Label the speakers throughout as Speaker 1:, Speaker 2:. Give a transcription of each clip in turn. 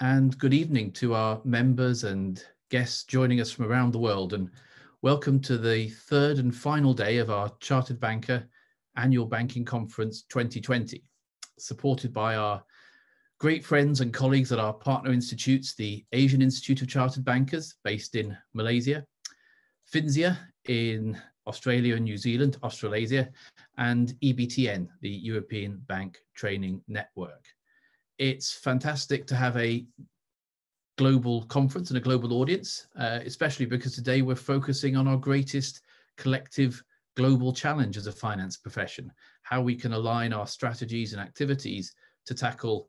Speaker 1: and good evening to our members and guests joining us from around the world. And welcome to the third and final day of our Chartered Banker Annual Banking Conference 2020, supported by our great friends and colleagues at our partner institutes, the Asian Institute of Chartered Bankers, based in Malaysia, FINSIA in Australia and New Zealand, Australasia, and EBTN, the European Bank Training Network it's fantastic to have a global conference and a global audience, uh, especially because today we're focusing on our greatest collective global challenge as a finance profession, how we can align our strategies and activities to tackle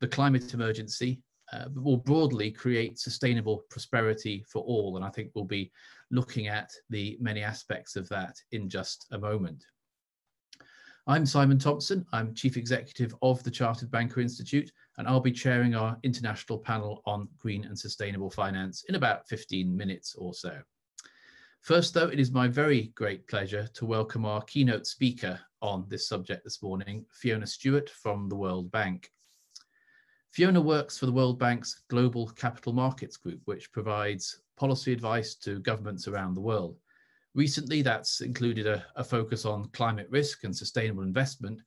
Speaker 1: the climate emergency, uh, but more broadly create sustainable prosperity for all. And I think we'll be looking at the many aspects of that in just a moment. I'm Simon Thompson. I'm Chief Executive of the Chartered Banker Institute, and I'll be chairing our international panel on green and sustainable finance in about 15 minutes or so. First, though, it is my very great pleasure to welcome our keynote speaker on this subject this morning, Fiona Stewart from the World Bank. Fiona works for the World Bank's Global Capital Markets Group, which provides policy advice to governments around the world. Recently, that's included a, a, focus on climate risk and sustainable investment,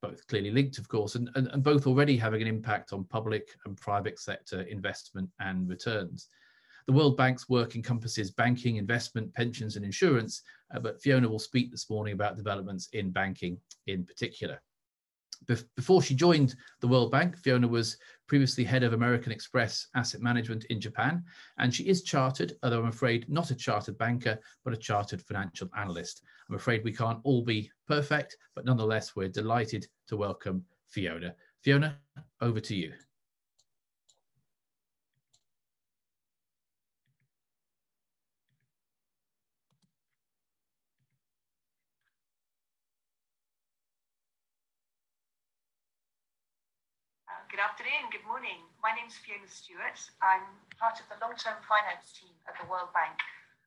Speaker 1: both clearly linked, of course, and, and, and, both already having an impact on public and private sector investment and returns. The World Bank's work encompasses banking, investment, pensions, and insurance, uh, but Fiona will speak this morning about developments in banking in particular before she joined the World Bank, Fiona was previously head of American Express Asset Management in Japan, and she is chartered, although I'm afraid not a chartered banker, but a chartered financial analyst. I'm afraid we can't all be perfect, but nonetheless, we're delighted to welcome Fiona. Fiona, over to you.
Speaker 2: Good afternoon, good morning. My name is Fiona Stewart. I'm part of the long-term finance team at the World Bank.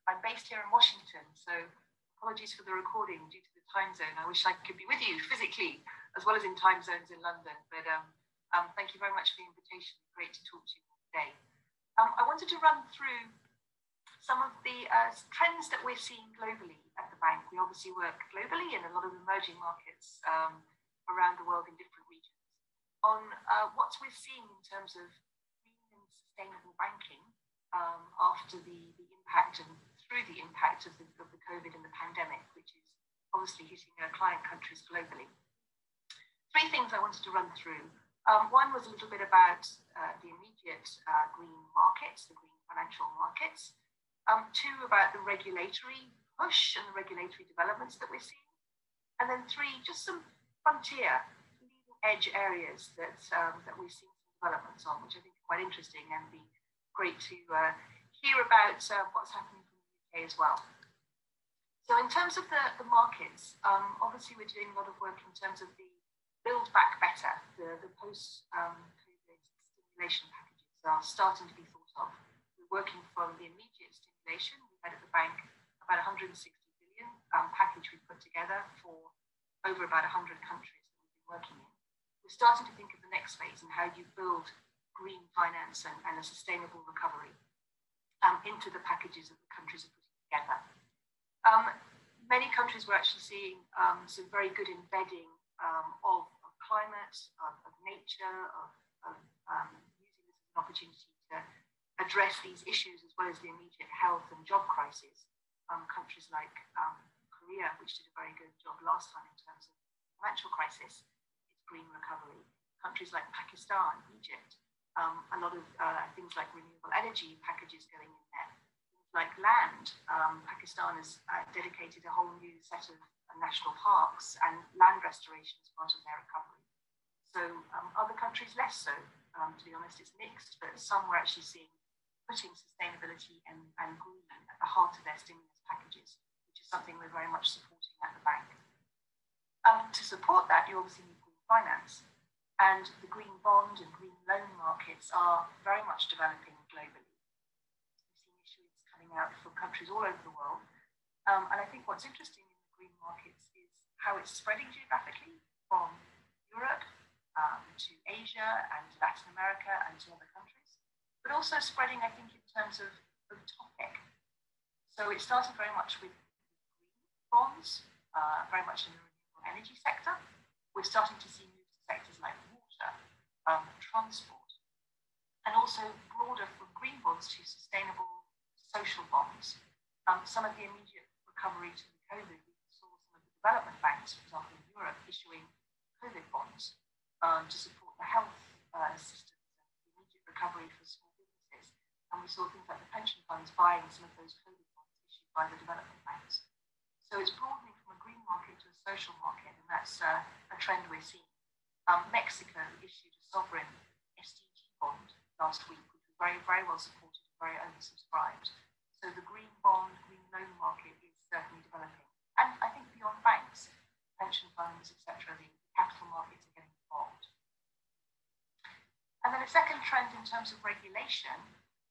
Speaker 2: I'm based here in Washington, so apologies for the recording due to the time zone. I wish I could be with you physically, as well as in time zones in London. But um, um, thank you very much for the invitation. Great to talk to you today. Um, I wanted to run through some of the uh, trends that we're seeing globally at the bank. We obviously work globally in a lot of emerging markets um, around the world in different on uh, what we're seeing in terms of green and sustainable banking um, after the, the impact and through the impact of the, of the COVID and the pandemic, which is obviously hitting our client countries globally. Three things I wanted to run through. Um, one was a little bit about uh, the immediate uh, green markets, the green financial markets. Um, two, about the regulatory push and the regulatory developments that we're seeing. And then three, just some frontier edge areas that, um, that we've seen some developments on, which I think are quite interesting and be great to uh, hear about uh, what's happening from the UK as well. So in terms of the, the markets, um, obviously we're doing a lot of work in terms of the build back better, the, the post-COVID um, stimulation packages are starting to be thought of. We're working from the immediate stimulation. We had at the bank about 160 billion um, package we put together for over about 100 countries that we've been working in we're starting to think of the next phase and how you build green finance and, and a sustainable recovery um, into the packages that the countries are putting together. Um, many countries were actually seeing um, some very good embedding um, of, of, climate, of, of nature, of, of um, using this as an opportunity to address these issues as well as the immediate health and job crisis. Um, countries like Korea, which did a very good job last time in terms of financial crisis, green recovery. Countries like Pakistan, Egypt, um, a lot of uh, things like renewable energy packages going in there. Things like land, um, Pakistan has uh, dedicated a whole new set of national parks and land restoration as part of their recovery. So um, other countries less so. Um, to be honest, it's mixed, but some were actually seeing putting sustainability and, and green at the heart of their stimulus packages, which is something we're very much supporting at the bank. Um, to support that, you obviously need finance. And the green bond and green loan markets are very much developing globally. We've seen issuance coming out from countries all over the world. Um, and I think what's interesting in the green markets is how it's spreading geographically from Europe um, to Asia and Latin America and to other countries, but also spreading, I think, in terms of, of topic. So it started very much with green bonds, uh, very much in the renewable energy sector. We're starting to see to sectors like water, um, transport, and also broader from green bonds to sustainable social bonds. Um, some of the immediate recovery to the COVID, we saw some of the development banks, for example, in Europe, issuing COVID bonds um, to support the health uh, systems and immediate recovery for small businesses. And we saw things like the pension funds buying some of those COVID bonds issued by the development banks. So it's broadening green market to a social market, and that's uh, a trend we're seeing. Um, Mexico issued a sovereign SDG bond last week, which was very, very well supported, very oversubscribed. So the green bond, green loan market is certainly developing. And I think beyond banks, pension funds, etc., the capital markets are getting involved. And then a second trend in terms of regulation,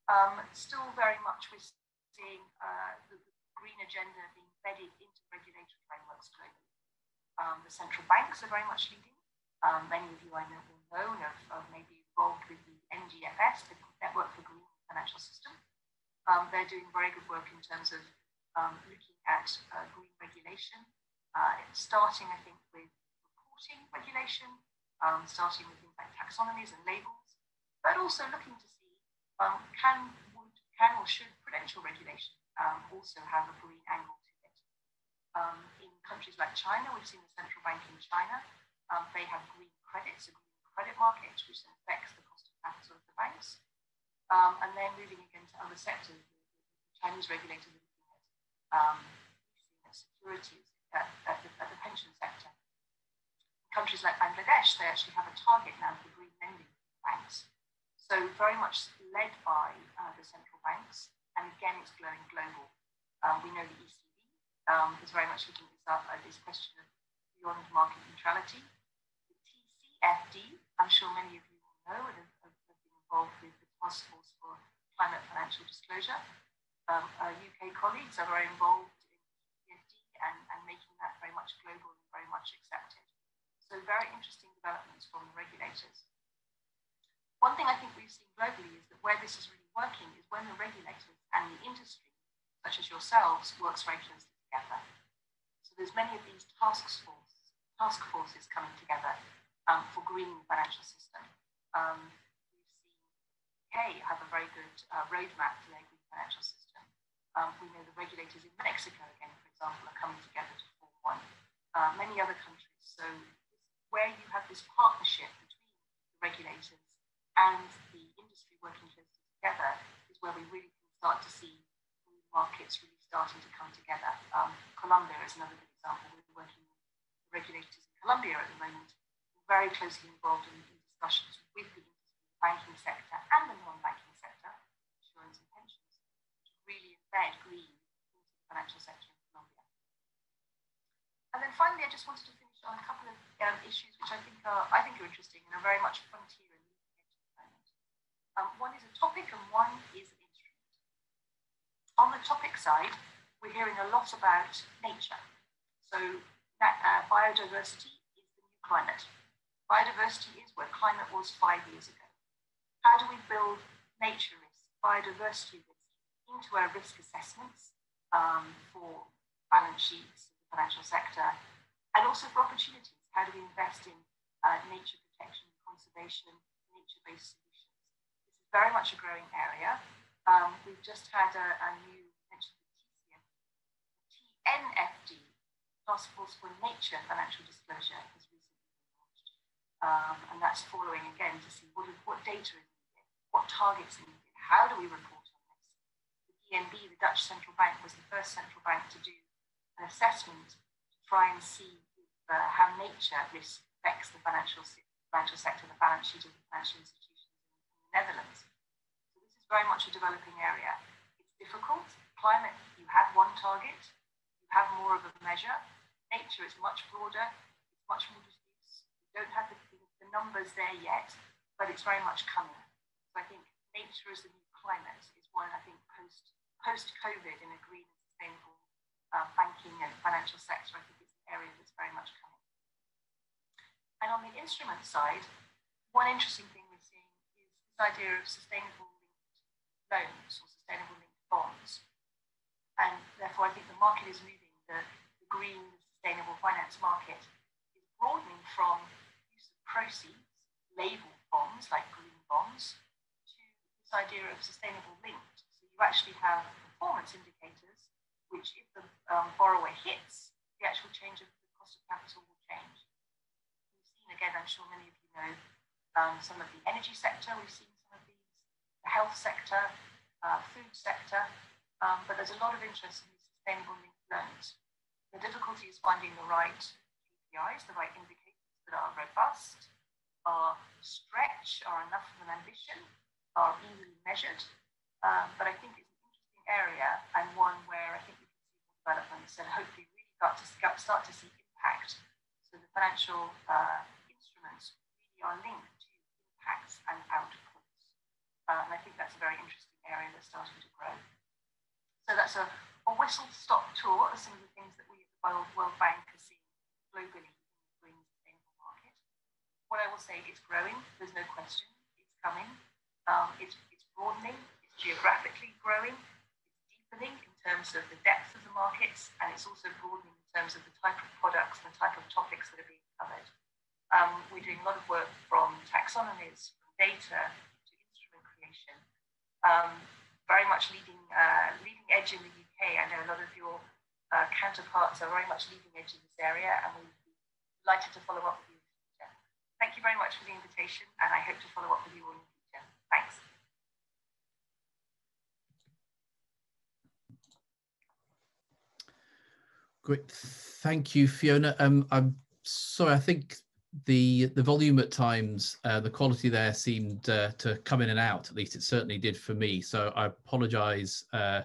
Speaker 2: um, still very much we're seeing uh, the, the, green agenda being embedded into regulatory frameworks globally. Um, the central banks are very much leading. Um, many of you I know will know have, have maybe involved with the NGFS, the Network for Green Financial System. Um, they're doing very good work in terms of um, looking at uh, green regulation, uh, starting, I think, with reporting regulation, um, starting with things like taxonomies and labels, but also looking to see um, can, would, can or should prudential regulation also have a green angle. Um, in countries like China, we've seen the central bank in China, they have green credits, a green credit market, which affects the cost of capital of the banks. Um, and then moving again to other sectors, the Chinese regulators are looking at um, securities at, at, the, at, the, pension sector. Countries like Bangladesh, they actually have a target now for green lending banks. So very much led by uh, the central banks, and again, it's growing global. Um, we know the ECB um, is very much looking this up at this question of beyond market neutrality. The TCFD, I'm sure many of you will know and have, have been involved with the task force for climate financial disclosure. Um, our UK colleagues are very involved in TCFD and, and making that very much global and very much accepted. So very interesting developments from the regulators. One thing I think we've seen globally is that where this is really working is when the regulators and the industry, such as yourselves, works very closely together. So there's many of these task forces, task forces coming together um, for greening the financial system. Um, UK have a very good uh, roadmap to their green financial system. Um, we know the regulators in Mexico, again, for example, are coming together to form one. Uh, many other countries. So where you have this partnership between the regulators and the industry working closely together is where we really can start to see markets really starting to come together. Um, Colombia is another good example. We're working with regulators in Colombia at the moment, very closely involved in, in discussions with the banking sector and the non-banking sector, insurance and pensions, to really embed green into the financial sector in Colombia. And then finally, I just wanted to finish on a couple of um, issues which I think are I think are interesting and are very much frontier and leading edge at the moment. Um, one is a topic and one is. On the topic side, we're hearing a lot about nature. So uh, biodiversity is the new climate. Biodiversity is where climate was five years ago. How do we build nature risk, biodiversity risk into our risk assessments um, for balance sheets, the financial sector, and also for opportunities? How do we invest in uh, nature protection, conservation, nature-based solutions? This is very much a growing area. Um, we've just had a, a new TNFD, Task Force for Nature Financial Disclosure, has recently launched. Um, and that's following again to see what, what data is needed, what targets are needed, how do we report on this? The DNB, the Dutch central bank, was the first central bank to do an assessment to try and see uh, how nature risk affects the financial, financial sector, the balance sheet of the financial institutions in the Netherlands. So very much a developing area. It's difficult. Climate, you have one target, you have more of a measure. Nature is much broader, it's much more diffuse. We don't have the, the numbers there yet, but it's very much coming. I think nature as the new climate is one, I think, post post COVID in a green and sustainable uh, banking and financial sector, I think it's an area that's very much coming. And on the instrument side, one interesting thing we're seeing is this idea of sustainable loans or sustainable linked bonds. And therefore, I think the market is moving, the, the green sustainable finance market is broadening from use of proceeds, labeled bonds like green bonds, to this idea of sustainable linked. So you actually have performance indicators, which if the um, borrower hits, the actual change of the cost of capital will change. We've seen, again, I'm sure many of you know, um, some of the energy sector, we've seen health sector, uh, food sector, um, but there's a lot of interest in sustainable linked loans. The difficulty is finding the right KPIs, the right indicators that are robust, are stretch, are enough of an ambition, are easily measured. Um, but I think it's an interesting area and one where I think we can see more developments and hopefully really start to, start to see impact. So the financial uh, instruments really are linked to impacts and outputs. Uh, and I think that's a very interesting area that's starting to grow. So that's a, a whistle-stop tour of some of the things that we at the World Bank are seeing globally in the green sustainable market. What I will say, it's growing, there's no question, it's coming, um, it's, it's broadening, it's geographically growing, it's deepening in terms of the depth of the markets, and it's also broadening in terms of the type of products and the type of topics that are being covered. Um, we're doing a lot of work from taxonomies, from data creation. Um, very much leading, uh, leading edge in the UK. I know a lot of your uh, counterparts are very much leading edge in this area, and we'd be delighted to follow up with you in the future. Thank you very much for the invitation, and I hope to follow up with you all in the future. Thanks.
Speaker 1: Great. Thank you, Fiona. Um, I'm sorry, I think the the volume at times, uh, the quality there seemed uh, to come in and out. At least it certainly did for me. So I apologise uh,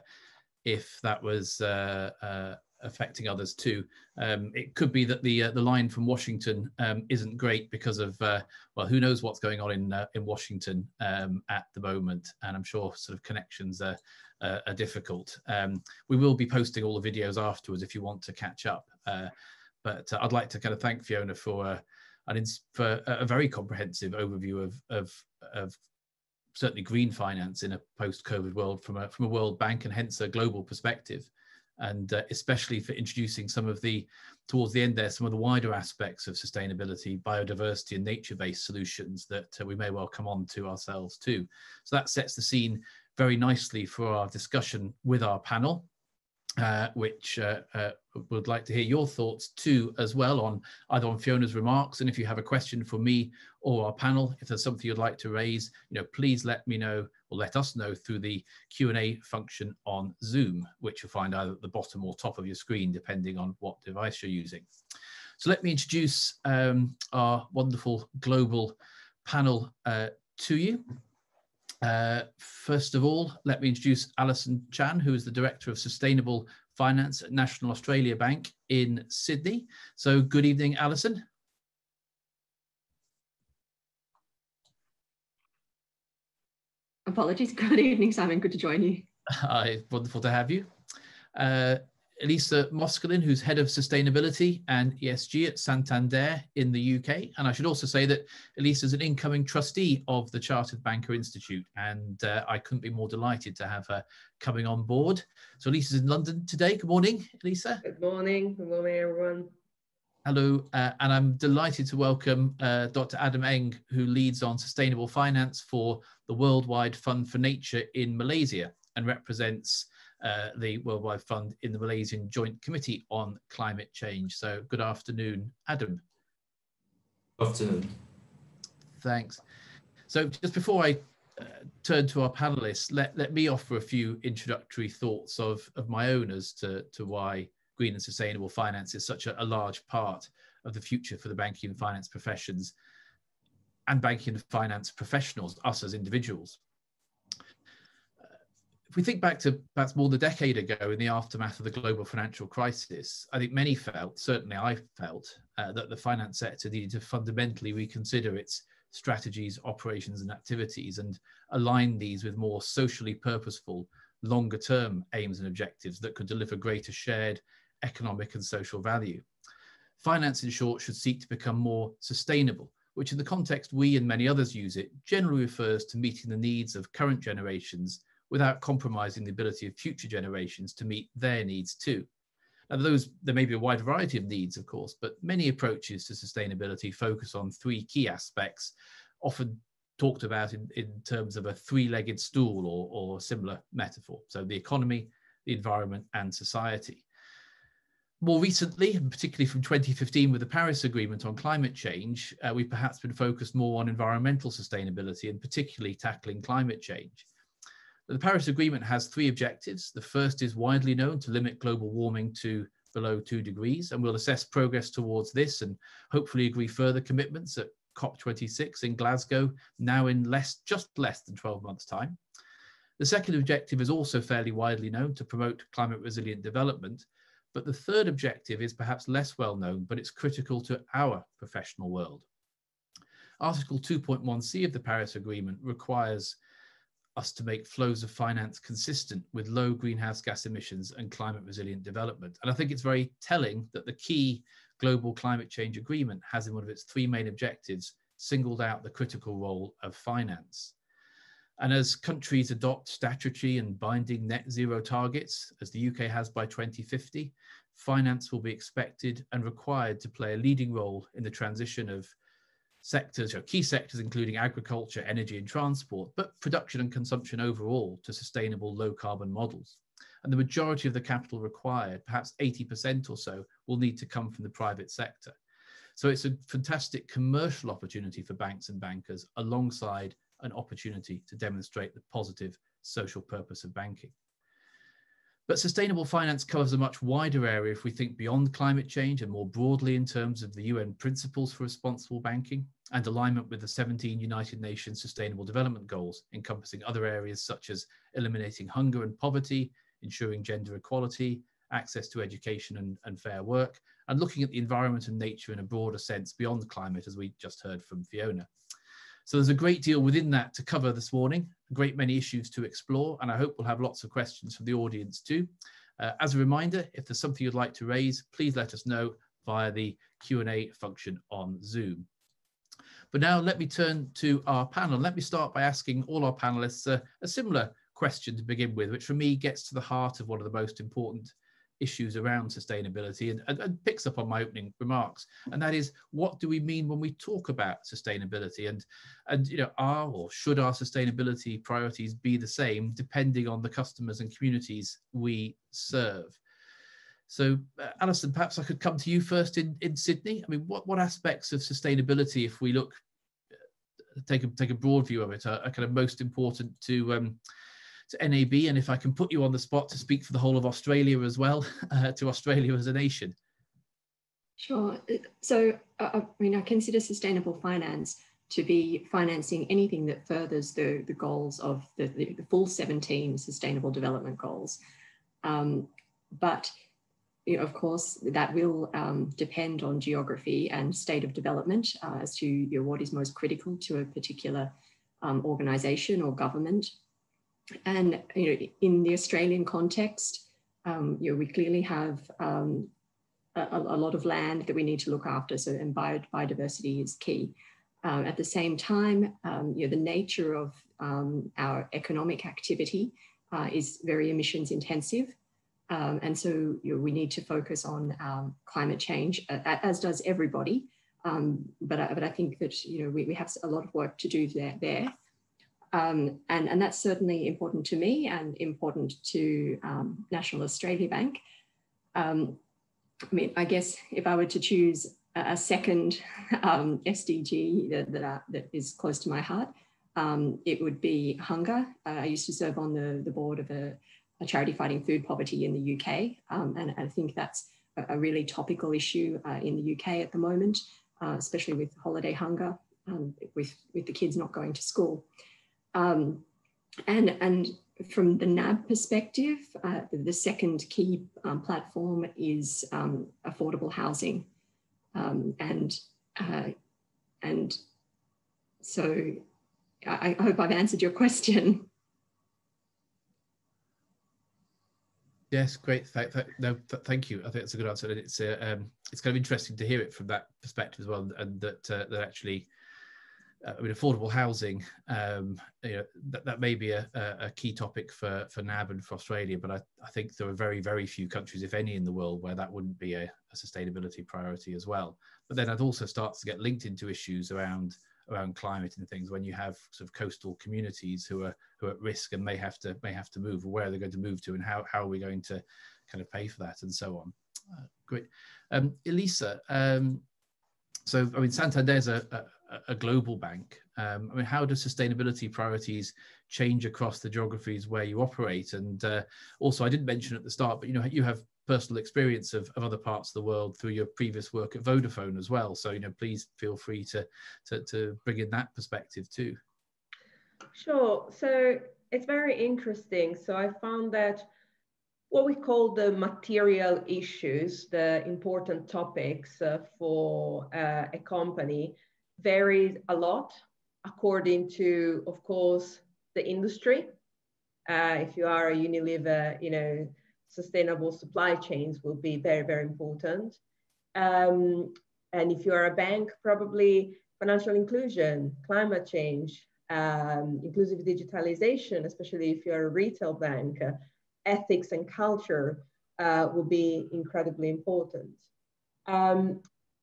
Speaker 1: if that was uh, uh, affecting others too. Um, it could be that the uh, the line from Washington um, isn't great because of well, who knows what's going on in in Washington um, at the moment, and I'm sure sort of connections are. are difficult. Um, we will be posting all the videos afterwards if you want to catch up. but I'd like to kind of thank Fiona for and it's for a very comprehensive overview of, of, of certainly green finance in a post-COVID world from a, from a World Bank and hence a global perspective. And uh, especially for introducing some of the, towards the end there, some of the wider aspects of sustainability, biodiversity and nature-based solutions that uh, we may well come on to ourselves too. So that sets the scene very nicely for our discussion with our panel uh, which uh, uh, would like to hear your thoughts too as well on either on Fiona's remarks and if you have a question for me or our panel, if there's something you'd like to raise, you know, please let me know or let us know through the Q&A function on Zoom, which you'll find either at the bottom or top of your screen, depending on what device you're using. So let me introduce um, our wonderful global panel uh, to you. Uh, first of all, let me introduce Alison Chan, who is the Director of Sustainable Finance at National Australia Bank in Sydney. So good evening, Alison.
Speaker 3: Apologies. Good evening, Simon. Good to join you.
Speaker 1: Hi, wonderful to have you. Uh, Elisa Moscolin, who's head of sustainability and ESG at Santander in the UK. And I should also say that Elisa is an incoming trustee of the Chartered Banker Institute, and uh, I couldn't be more delighted to have her coming on board. So Elisa's in London today. Good morning, Elisa.
Speaker 4: Good morning. Good morning, everyone.
Speaker 1: Hello, uh, and I'm delighted to welcome uh, Dr. Adam Eng, who leads on sustainable finance for the Worldwide Fund for Nature in Malaysia and represents uh, the Worldwide Fund in the Malaysian Joint Committee on Climate Change. So good afternoon, Adam.
Speaker 5: Good afternoon.
Speaker 1: Thanks. So just before I uh, turn to our panelists, let, let me offer a few introductory thoughts of, of my own as to, to why green and sustainable finance is such a, a large part of the future for the banking and finance professions and banking and finance professionals, us as individuals if we think back to perhaps more than a decade ago in the aftermath of the global financial crisis, I think many felt, certainly I felt, uh, that the finance sector needed to fundamentally reconsider its strategies, operations, and activities and align these with more socially purposeful, longer term aims and objectives that could deliver greater shared economic and social value. finance in short should seek to become more sustainable, which in the context we and many others use it generally refers to meeting the needs of current generations without compromising the ability of future generations to meet their needs too. Now, those there may be a wide variety of needs, of course, but many approaches to sustainability focus on three key aspects, often talked about in, in terms of a three-legged stool or, or similar metaphor. So the economy, the environment, and society. More recently, and particularly from 2015 with the Paris Agreement on climate change, uh, we've perhaps been focused more on environmental sustainability and particularly tackling climate change. The Paris Agreement has three objectives. The first is widely known to limit global warming to below two degrees, and we'll assess progress towards this and hopefully agree further commitments at COP26 in Glasgow, now in less, just less than 12 months' time. The second objective is also fairly widely known to promote climate resilient development, but the third objective is perhaps less well known, but it's critical to our professional world. Article 2.1c of the Paris Agreement requires us to make flows of finance consistent with low greenhouse gas emissions and climate resilient development. And I think it's very telling that the key global climate change agreement has in one of its three main objectives singled out the critical role of finance. And as countries adopt statutory and binding net zero targets, as the UK has by 2050, finance will be expected and required to play a leading role in the transition of sectors, or key sectors, including agriculture, energy, and transport, but production and consumption overall to sustainable low carbon models. And the majority of the capital required, perhaps 80% or so, will need to come from the private sector. So it's a fantastic commercial opportunity for banks and bankers alongside an opportunity to demonstrate the positive social purpose of banking. But sustainable finance covers a much wider area if we think beyond climate change and more broadly in terms of the UN principles for responsible banking and alignment with the 17 United Nations Sustainable Development Goals, encompassing other areas such as eliminating hunger and poverty, ensuring gender equality, access to education and, and fair work, and looking at the environment and nature in a broader sense beyond climate, as we just heard from Fiona. So there's a great deal within that to cover this morning, a great many issues to explore, and I hope we'll have lots of questions from the audience too. Uh, as a reminder, if there's something you'd like to raise, please let us know via the Q&A function on Zoom. But now let me turn to our panel. Let me start by asking all our panelists uh, a similar question to begin with, which for me gets to the heart of one of the most important issues around sustainability and, and, and, picks up on my opening remarks. And that is what do we mean when we talk about sustainability? And and you know are or should our sustainability priorities be the same depending on the customers and communities we serve? So uh, alison perhaps i could come to you first in in sydney. I mean what what aspects of sustainability if we look uh, take a take a broad view of it are, are kind of most important to um, to NAB, and if I can put you on the spot to speak for the whole of Australia as well, uh, to Australia as a nation.
Speaker 3: Sure. So, I mean, I consider sustainable finance to be financing anything that furthers the, the goals of the, the, the full 17 Sustainable Development Goals. Um, but, you know, of course, that will um, depend on geography and state of development uh, as to you know, what is most critical to a particular um, organisation or government and you know, in the Australian context, um, you know, we clearly have um, a, a, lot of land that we need to look after. So, and bio, biodiversity is key. Um, at the same time, um, you know, the nature of um, our economic activity uh, is very emissions intensive. Um, and so you know, we need to focus on climate change, uh, as does everybody. but, I, but I think that you know, we, we have a lot of work to do there. there. Um, and, and that's certainly important to me and important to um, National Australia Bank. Um, I mean, I guess if I were to choose a, second um, SDG that, that, are, that is close to my heart, um, it would be hunger. Uh, I used to serve on the, the board of a, a charity fighting food poverty in the UK, um, and I think that's a, a really topical issue uh, in the UK at the moment, uh, especially with holiday hunger, with, with the kids not going to school. Um, and, and from the NAB perspective, uh, the second key um, platform is um, affordable housing. Um, and, uh, and so I, I, hope I've answered your question.
Speaker 1: Yes, great. Th- th- no, th- thank you. I think that's a good answer, and it's uh, um, it's kind of interesting to hear it from that perspective as well, and that uh, that actually, I mean, affordable housing, um, you know, that, that may be a, a, key topic for for NAB and for Australia, but I, I think there are very very few countries, if any, in the world where that wouldn't be a, a sustainability priority as well. But then it also starts to get linked into issues around around climate and things when you have sort of coastal communities who are who are at risk and may have to may have to move or where they're going to move to and how, how are we going to kind of pay for that and so on uh, great um, elisa um, so i mean santander's a, a, a global bank um, i mean how do sustainability priorities change across the geographies where you operate and uh, also i didn't mention at the start but you know you have personal experience of, of other parts of the world through your previous work at Vodafone as well. So, you know, please feel free to, to, to bring in that perspective too.
Speaker 4: Sure. So it's very interesting. So I found that what we call the material issues, the important topics uh, for uh, a company, varies a lot according to, of course, the industry. Uh, if you are a Unilever, you know, sustainable supply chains will be very, very important. Um, and if you're a bank, probably financial inclusion, climate change, um, inclusive digitalization, especially if you're a retail bank, uh, ethics and culture uh, will be incredibly important. Um,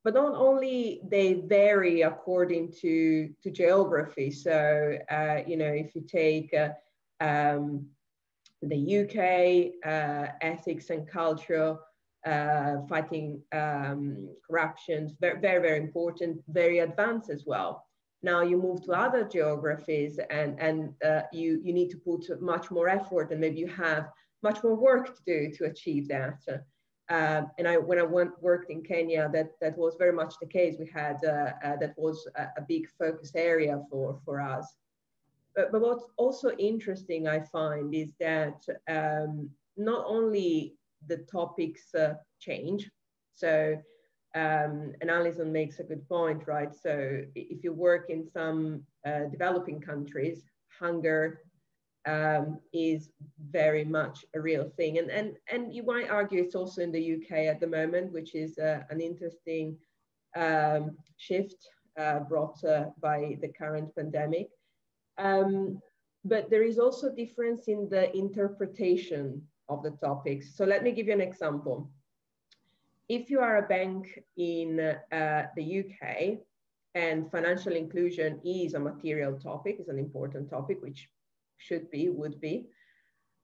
Speaker 4: but not only they vary according to, to geography. So, uh, you know, if you take uh, um, the UK, uh, ethics and culture, uh, fighting um, corruption, very, very, very important, very advanced as well. Now you move to other geographies and, and uh, you, you need to put much more effort and maybe you have much more work to do to achieve that. Uh, and I, when I went, worked in Kenya, that, that was very much the case. We had, uh, uh, that was a, a, big focus area for, for us. But, but what's also interesting, I find, is that um, not only the topics uh, change, so um, and Alison makes a good point, right? So if you work in some uh, developing countries, hunger um, is very much a real thing. And, and, and you might argue it's also in the UK at the moment, which is uh, an interesting um, shift uh, brought uh, by the current pandemic. Um, but there is also difference in the interpretation of the topics. So let me give you an example. If you are a bank in uh, the UK and financial inclusion is a material topic, is an important topic, which should be, would be,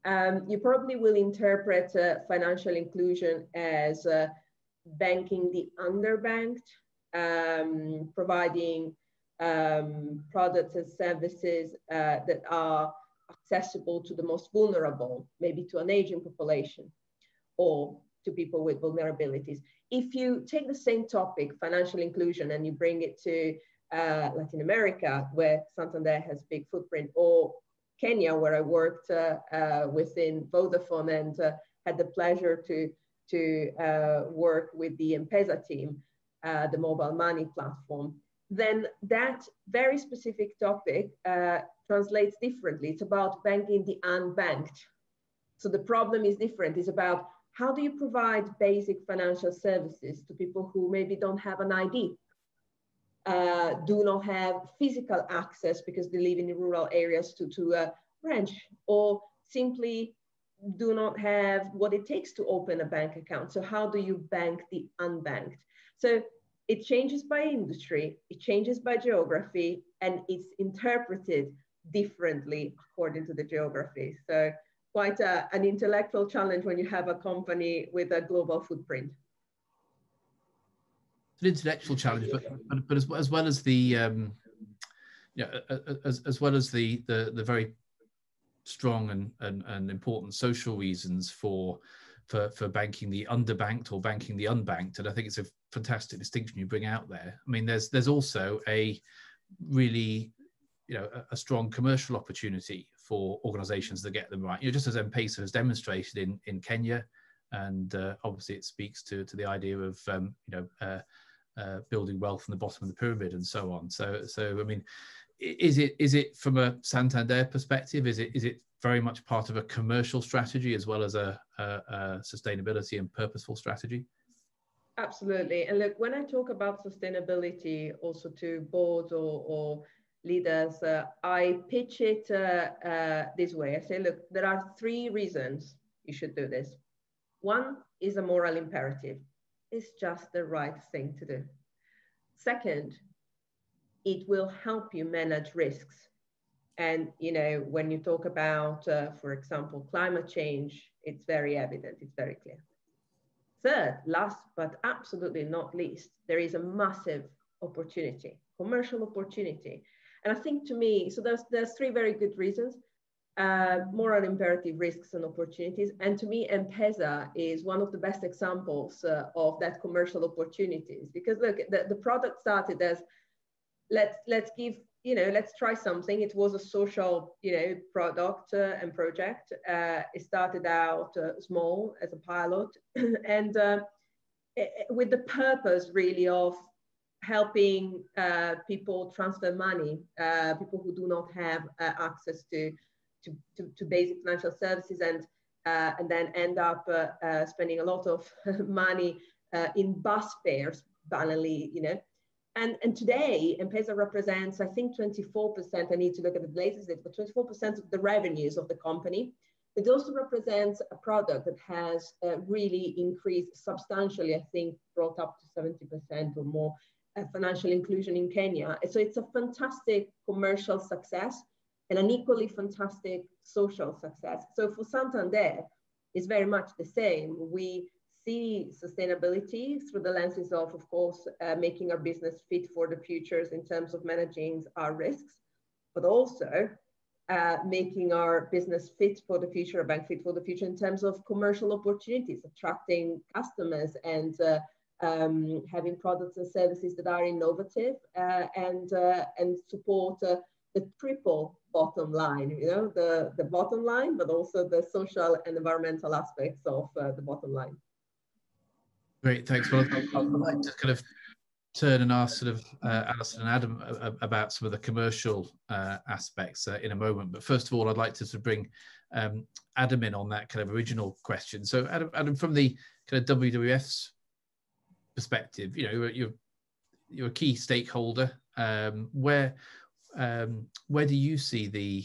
Speaker 4: um, you probably will interpret uh, financial inclusion as uh, banking the underbanked, um, providing um, products and services uh, that are accessible to the most vulnerable, maybe to an aging population or to people with vulnerabilities. If you take the same topic, financial inclusion, and you bring it to uh, Latin America, where Santander has big footprint, or Kenya, where I worked uh, uh, within Vodafone and uh, had the pleasure to, to work with the M-Pesa team, the mobile money platform, then that very specific topic translates differently. It's about banking the unbanked. So the problem is different. It's about how do you provide basic financial services to people who maybe don't have an ID, uh, do not have physical access because they live in the rural areas to, to a branch, or simply do not have what it takes to open a bank account. So how do you bank the unbanked? So it changes by industry, it changes by geography, and it's interpreted differently according to the geography. So quite a, an intellectual challenge when you have a company with a global footprint.
Speaker 1: An intellectual challenge, but but, but as, as well as the um, as, as well as the, the the very strong and, and, and important social reasons for for for banking the underbanked or banking the unbanked, and I think it's a fantastic distinction you bring out there. I mean, there's there's also a really you know a, a strong commercial opportunity for organisations that get them right. You know, just as M-Pesa has demonstrated in in Kenya, and uh, obviously it speaks to to the idea of um, you know. Uh, uh, building wealth from the bottom of the pyramid and so on. So, so I mean, is it is it from a Santander perspective? Is it is it very much part of a commercial strategy as well as a, a, a sustainability and purposeful strategy?
Speaker 4: Absolutely. And look, when I talk about sustainability also to boards or, or leaders, uh, I pitch it uh, uh, this way. I say, look, there are three reasons you should do this. One is a moral imperative. It's just the right thing to do. Second, it will help you manage risks. And, you know, when you talk about, uh, for example, climate change, it's very evident, it's very clear. Third, last but absolutely not least, there is a massive opportunity, commercial opportunity. And I think to me, so there's, there's three very good reasons, uh, moral imperative risks and opportunities. And to me, M-Pesa is one of the best examples uh, of that commercial opportunities because look, the, the product started as let's, let's give you know, let's try something. It was a social, you know, product uh, and project. Uh, it started out uh, small as a pilot, and uh, with the purpose really of helping people transfer money, people who do not have access to, to, to, to, basic financial services, and and then end up spending a lot of money in bus fares, banally, you know. And, and today, M-Pesa represents, I think, 24%, I need to look at the latest data, but 24% of the revenues of the company. It also represents a product that has uh, really increased substantially, I think, brought up to 70% or more uh, financial inclusion in Kenya. So it's a fantastic commercial success and an equally fantastic social success. So for Santander, it's very much the same. We see sustainability through the lenses of, of course, uh, making our business fit for the futures in terms of managing our risks, but also uh, making our business fit for the future, a bank fit for the future in terms of commercial opportunities, attracting customers and uh, um, having products and services that are innovative uh, and, uh, and support uh, the triple bottom line, you know, the, the bottom line, but also the social and environmental aspects of the bottom line.
Speaker 1: Great, thanks. Well, I'd, like to kind of turn and ask sort of uh, Alison and Adam about some of the commercial uh, aspects uh, in a moment. But first of all, I'd like to sort of bring um, Adam in on that kind of original question. So, Adam, Adam, from the kind of WWF's perspective, you know, you're you're a key stakeholder. Um, where um, where do you see the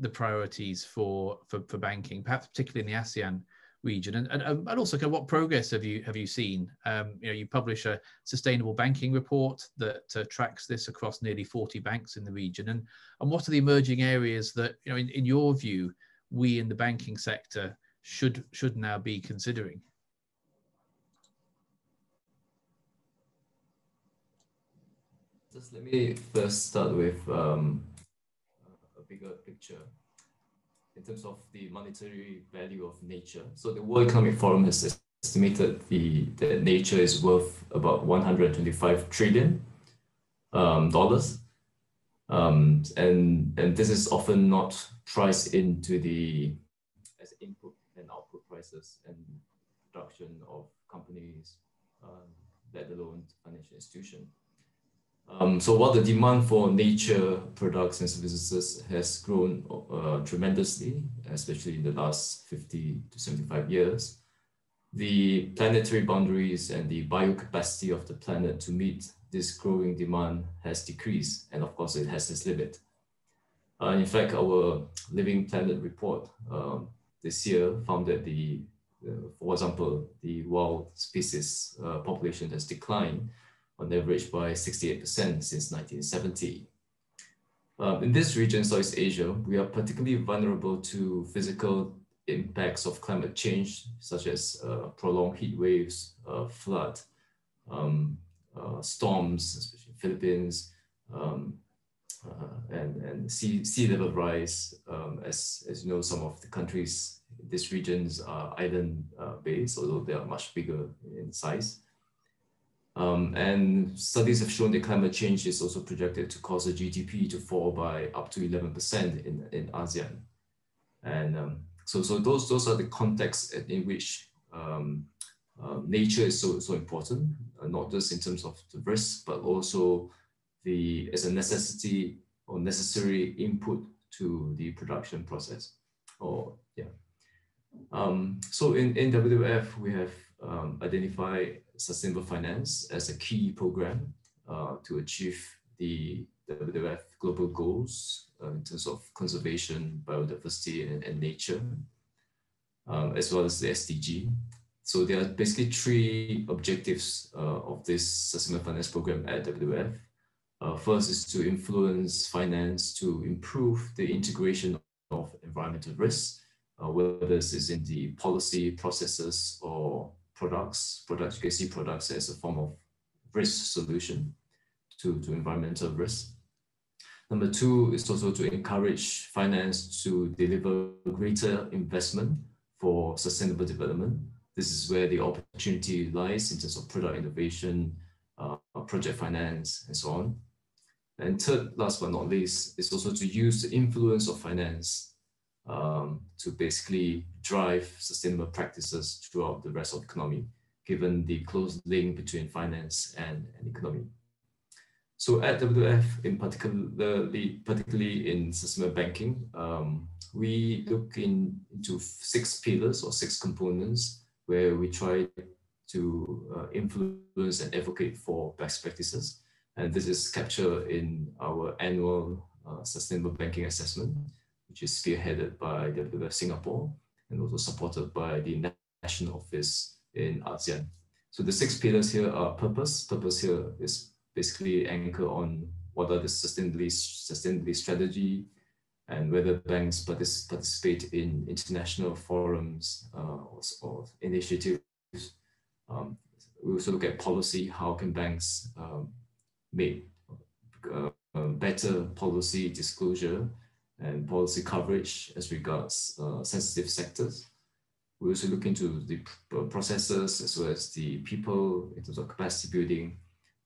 Speaker 1: the priorities for, for for banking, perhaps particularly in the ASEAN region? And, and, um, and also kind of what progress have you have you seen? Um, you know you publish a sustainable banking report that uh, tracks this across nearly 40 banks in the region. And and what are the emerging areas that you know in, in your view we in the banking sector should should now be considering
Speaker 5: just let me first start with um, a bigger picture in terms of the monetary value of nature. So the World Economic Forum has estimated the that nature is worth about 125 trillion um, dollars. Um, and, and this is often not priced into the as input and output prices and production of companies, um, let alone financial institution. Um, so while the demand for nature products and services has grown uh, tremendously, especially in the last 50 to 75 years, the planetary boundaries and the biocapacity of the planet to meet this growing demand has decreased. And of course, it has its limit. Uh, in fact, our Living Planet report um, this year found that the, uh, for example, the wild species uh, population has declined on average by 68% since 1970. Um, in this region, Southeast Asia, we are particularly vulnerable to physical impacts of climate change, such as uh, prolonged heat waves, uh, flood, um, uh, storms, especially in Philippines, um, uh, and, and sea, sea level rise. Um, as, as you know, some of the countries in these regions are island uh, based, although they are much bigger in size. Um, and studies have shown that climate change is also projected to cause the GDP to fall by up to 11% in, in ASEAN. And um, so, so those, those are the contexts in which um, uh, nature is so, so important, uh, not just in terms of the risk, but also the, as a necessity or necessary input to the production process. Or yeah. Um, so in, in WWF, we have um, identified sustainable finance as a key program uh, to achieve the WWF global goals uh, in terms of conservation, biodiversity, and, and nature, um, as well as the SDG. So there are basically three objectives uh, of this sustainable finance program at WWF. Uh, first is to influence finance to improve the integration of environmental risks, uh, whether this is in the policy processes or products. Products, you can see products as a form of risk solution to, to environmental risk. Number two is also to encourage finance to deliver greater investment for sustainable development. This is where the opportunity lies in terms of product innovation, uh, project finance, and so on. And third, last but not least, is also to use the influence of finance um, to basically drive sustainable practices throughout the rest of the economy, given the close link between finance and, and economy. So at WWF, in particularly, particularly in sustainable banking, um, we look in, into six pillars or six components where we try to uh, influence and advocate for best practices. And this is captured in our annual uh, sustainable banking assessment, which is spearheaded by WWF Singapore and also supported by the national office in ASEAN. So the six pillars here are purpose. Purpose here is basically anchor on what are the sustainability, sustainability strategy and whether banks participate in international forums uh, or, or, initiatives. Um, we also look at policy, how can banks um, make uh, better policy disclosure and policy coverage as regards uh, sensitive sectors. We also look into the processes as well as the people in terms of capacity building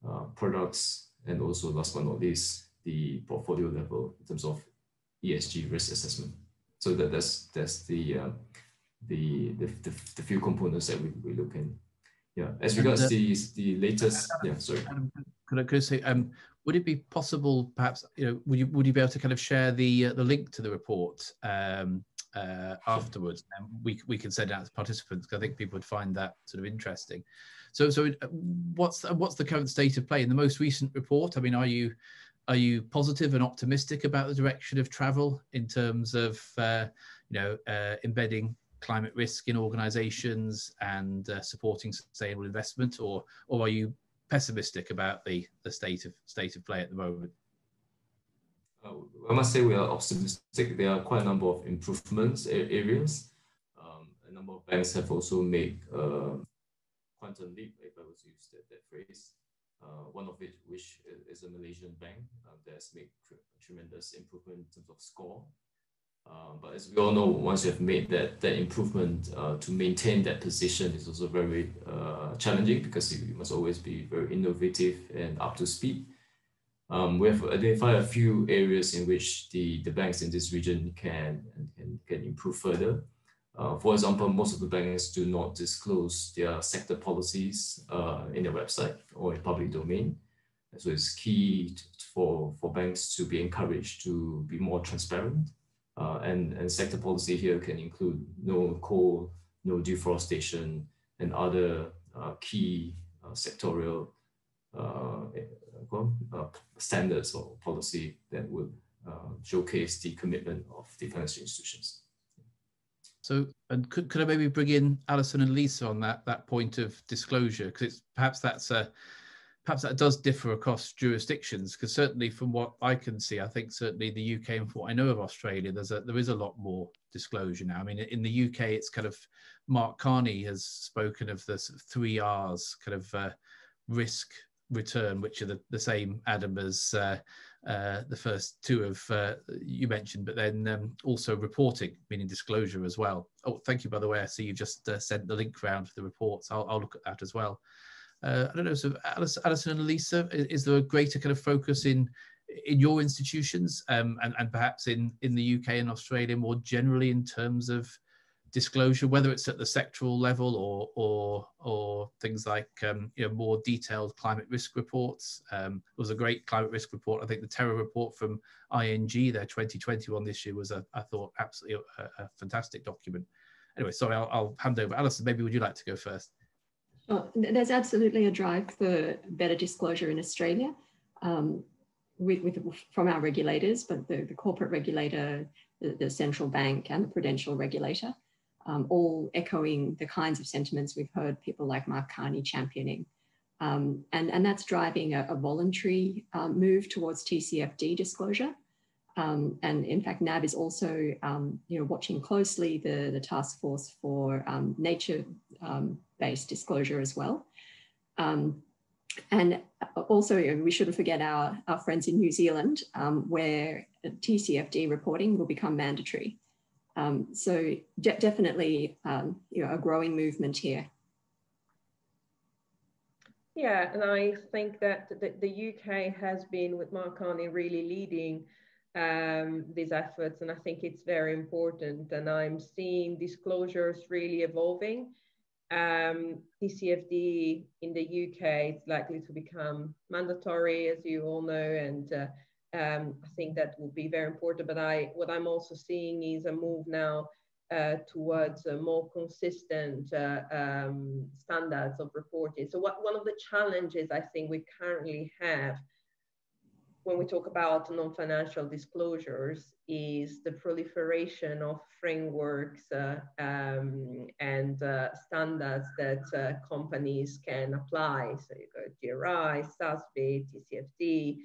Speaker 5: uh, products, and also last but not least, the portfolio level in terms of ESG risk assessment. So that that's that's the uh, the, the, the the few components that we, we look in. Yeah, as regards the the latest. yeah, sorry.
Speaker 1: could I, could I say, um, would it be possible, perhaps, you know, would you would you be able to kind of share the uh, the link to the report um, uh, afterwards, and we we can send out to participants because I think people would find that sort of interesting. So, so uh, what's what's the current state of play in the most recent report? I mean, are you are you positive and optimistic about the direction of travel in terms of uh, you know uh, embedding climate risk in organisations and uh, supporting sustainable investment, or or are you pessimistic about the the state of state of play at the moment?
Speaker 5: Uh, I must say we are optimistic. There are quite a number of improvements areas. Um, a number of banks have also made uh, quantum leap, if I was to use that, that phrase. Uh, one of it, which is a Malaysian bank uh, that's made tr tremendous improvement in terms of score. Uh, but as we all know, once you have made that, that improvement, uh, to maintain that position is also very uh, challenging because you must always be very innovative and up to speed. Um, we have identified a few areas in which the, the banks in this region can, can, can improve further. Uh, for example, most of the banks do not disclose their sector policies uh, in their website or in public domain. So it's key for, for banks to be encouraged to be more transparent. Uh, and, and sector policy here can include no coal, no deforestation, and other uh, key uh, sectorial uh, standards or policy that would showcase the commitment of the financial institutions.
Speaker 1: So, and could, could I maybe bring in Alison and Lisa on that that point of disclosure because it's perhaps that's a perhaps that does differ across jurisdictions because certainly from what I can see, I think certainly the UK and from what I know of Australia, there's a there is a lot more disclosure now. I mean, in the UK, it's kind of Mark Carney has spoken of the three R's kind of uh, risk, return, which are the, the same, Adam, as uh, uh, the first two of uh, you mentioned, but then um, also reporting, meaning disclosure as well. Oh, thank you, by the way. I see you just uh, sent the link around for the reports. I'll, I'll look at that as well. Uh, I don't know. So, Alice, Alison and Lisa, is, there a greater kind of focus in in your institutions um, and, and perhaps in in the UK and Australia more generally in terms of disclosure, whether it's at the sectoral level or or or things like um, you know more detailed climate risk reports. Um, was a great climate risk report. I think the Terra report from ING, their 2021 this year was a I thought absolutely a, a fantastic document. Anyway, sorry, I'll, I'll, hand over. Alison, maybe would you like to go first?
Speaker 3: Oh, there's absolutely a drive for better disclosure in Australia. Um, with, with, from our regulators, but the, the corporate regulator, the, the, central bank, and the prudential regulator um, all echoing the kinds of sentiments we've heard people like Mark Carney championing. Um, and, and that's driving a, a voluntary um, move towards TCFD disclosure. Um, and in fact, NAB is also um, you know, watching closely the, the task force for um, nature-based disclosure as well. and also, we shouldn't forget our, our friends in New Zealand, where TCFD reporting will become mandatory. Um, so de definitely, um, you know, a growing movement here.
Speaker 4: Yeah, and I think that the, the UK has been with Mark Carney really leading um, these efforts, and I think it's very important. And I'm seeing disclosures really evolving. Um, TCFD in the UK is likely to become mandatory, as you all know, and uh, um, I think that will be very important. But I, what I'm also seeing is a move now uh, towards more consistent uh, um, standards of reporting. So what, one of the challenges I think we currently have when we talk about non-financial disclosures is the proliferation of frameworks uh, um, and uh, standards that uh, companies can apply. So you got GRI, SASB, TCFD,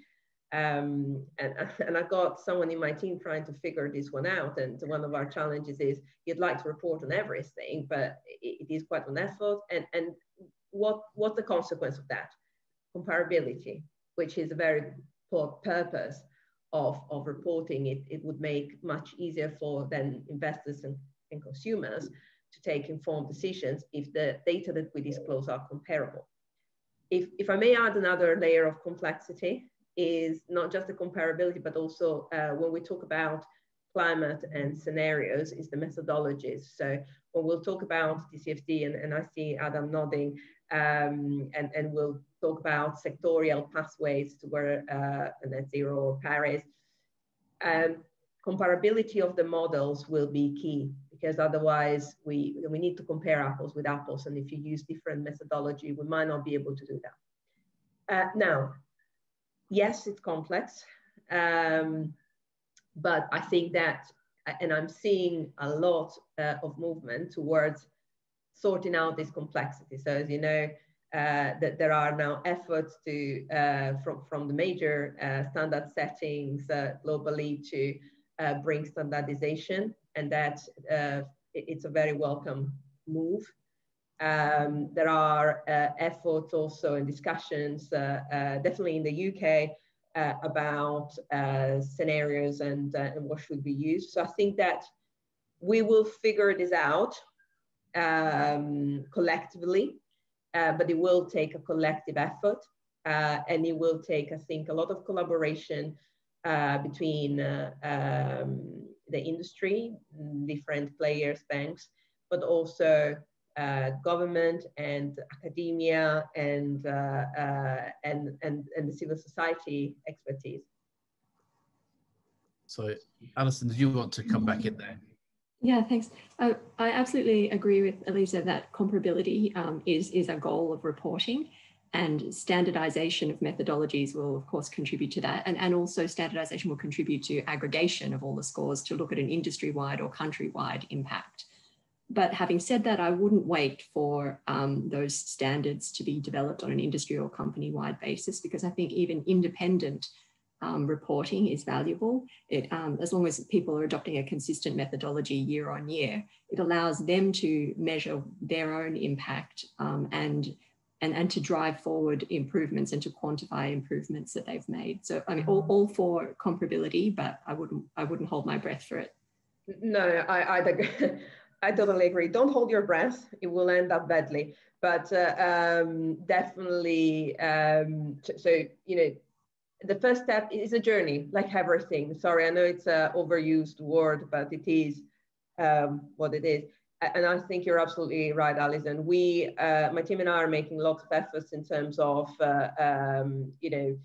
Speaker 4: um, and, and I've got someone in my team trying to figure this one out. And one of our challenges is you'd like to report on everything, but it, it is quite an effort. And, and what, what's the consequence of that? Comparability, which is a very purpose of, of reporting. It, it would make much easier for then investors and, and consumers to take informed decisions if the data that we disclose are comparable. If, if I may add another layer of complexity, is not just the comparability, but also uh, when we talk about climate and scenarios is the methodologies. So when we'll talk about TCFD, and, and I see Adam nodding, um, and, and we'll talk about sectorial pathways to where uh, net zero or Paris, um, comparability of the models will be key because otherwise we, we need to compare apples with apples. And if you use different methodology, we might not be able to do that. Uh, now, yes, it's complex, um, but I think that, and I'm seeing a lot uh, of movement towards sorting out this complexity. So as you know, that there are now efforts to uh, from from the major uh, standard settings uh, globally to uh, bring standardization, and that it's a very welcome move. Um, there are uh, efforts also and discussions, uh, uh, definitely in the UK, uh, about uh, scenarios and, uh, and what should be used. So I think that we will figure this out um, collectively, but it will take a collective effort. and it will take, I think, a lot of collaboration between um, the industry, different players, banks, but also uh, government and academia and, uh, uh, and, and, and the civil society expertise.
Speaker 1: So, Alison, did you want to come back in there?
Speaker 3: Yeah, thanks. I, I absolutely agree with Elisa that comparability um, is, is a goal of reporting and standardization of methodologies will of course contribute to that and, and also standardization will contribute to aggregation of all the scores to look at an industry-wide or country-wide impact but having said that, I wouldn't wait for um, those standards to be developed on an industry or company wide basis because I think even independent um, reporting is valuable. It, um, as long as people are adopting a consistent methodology year on year, it allows them to measure their own impact um, and, and, and to drive forward improvements and to quantify improvements that they've made. So I mean, all, all for comparability, but I wouldn't, I wouldn't hold my breath for it.
Speaker 4: No, I, I I totally agree. Don't hold your breath; it will end up badly. But uh, um, definitely, um, so you know, the first step is a journey, like everything. Sorry, I know it's an overused word, but it is um, what it is. and I think you're absolutely right, Alison. We, uh, my team and I are making lots of efforts in terms of, uh, um, you know,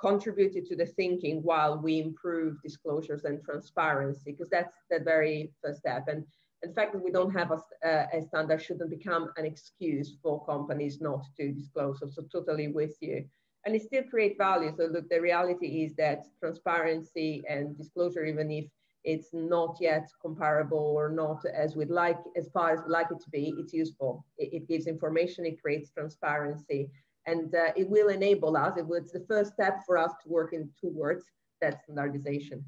Speaker 4: contributed to the thinking while we improve disclosures and transparency, because that's the very first step. And the fact that we don't have a, a, standard shouldn't become an excuse for companies not to disclose. So, so totally with you. And it still create value. So look, the reality is that transparency and disclosure, even if it's not yet comparable or not as we'd like, as far as we'd like it to be, it's useful. It, it gives information, it creates transparency, and uh, it will enable us, it was the first step for us to work in towards that standardization.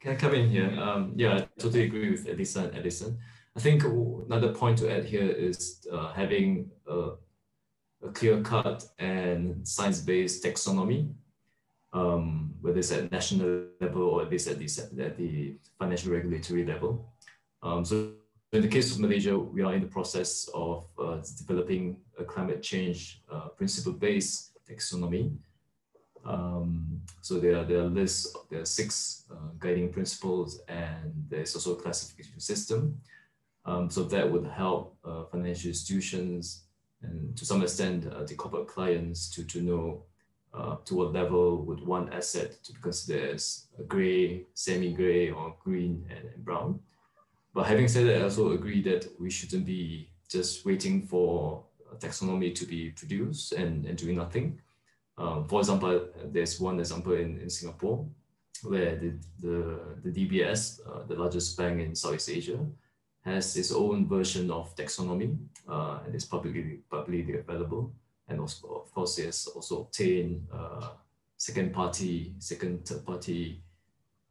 Speaker 5: Can I come in here? Um, yeah, I totally agree with Elisa and Alison. I think another point to add here is uh, having a, a clear-cut and science-based taxonomy, um, whether it's at national level or at least at the, at the financial regulatory level. Um, so in the case of Malaysia, we are in the process of uh, developing a climate change uh, principle-based taxonomy. Um, so there are, there are lists, there are six uh, guiding principles and there's also a classification system. Um, so that would help uh, financial institutions and to some extent uh, the corporate clients to, to know uh, to what level would one asset to be considered as a gray, semi-gray or green and, and brown. But having said that, I also agree that we shouldn't be just waiting for taxonomy to be produced and, and doing nothing. Um, for example, there's one example in, in Singapore where the, the, the DBS, uh, the largest bank in Southeast Asia, has its own version of taxonomy uh, and it's publicly, publicly available. And also, of course, it has also obtained uh, second party, second third party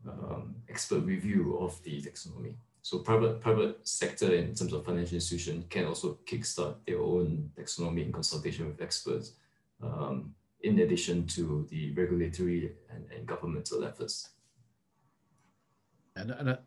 Speaker 5: um, expert review of the taxonomy. So private private sector in terms of financial institution can also kickstart their own taxonomy in consultation with experts. Um, in addition to the regulatory and, and governmental efforts.
Speaker 1: And, and uh,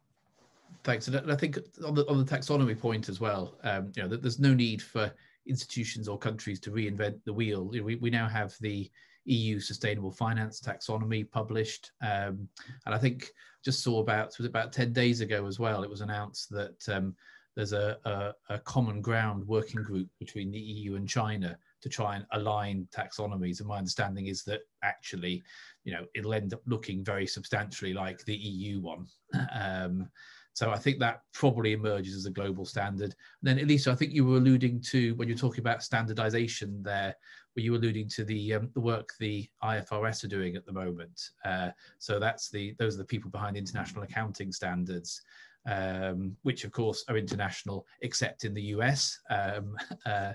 Speaker 1: thanks. And I think on the, on the taxonomy point as well, um, you know, that there's no need for institutions or countries to reinvent the wheel. We, we now have the EU Sustainable Finance Taxonomy published, um, and I think just saw about was about ten days ago as well. It was announced that um, there's a, a, a common ground working group between the EU and China to try and align taxonomies. And my understanding is that actually, you know, it'll end up looking very substantially like the EU one. Um, so I think that probably emerges as a global standard. And then, Elisa, I think you were alluding to when you're talking about standardization there, were you alluding to the um, the work the IFRS are doing at the moment? Uh, so that's the those are the people behind international accounting standards. Um, which of course are international except in the US. Um, uh,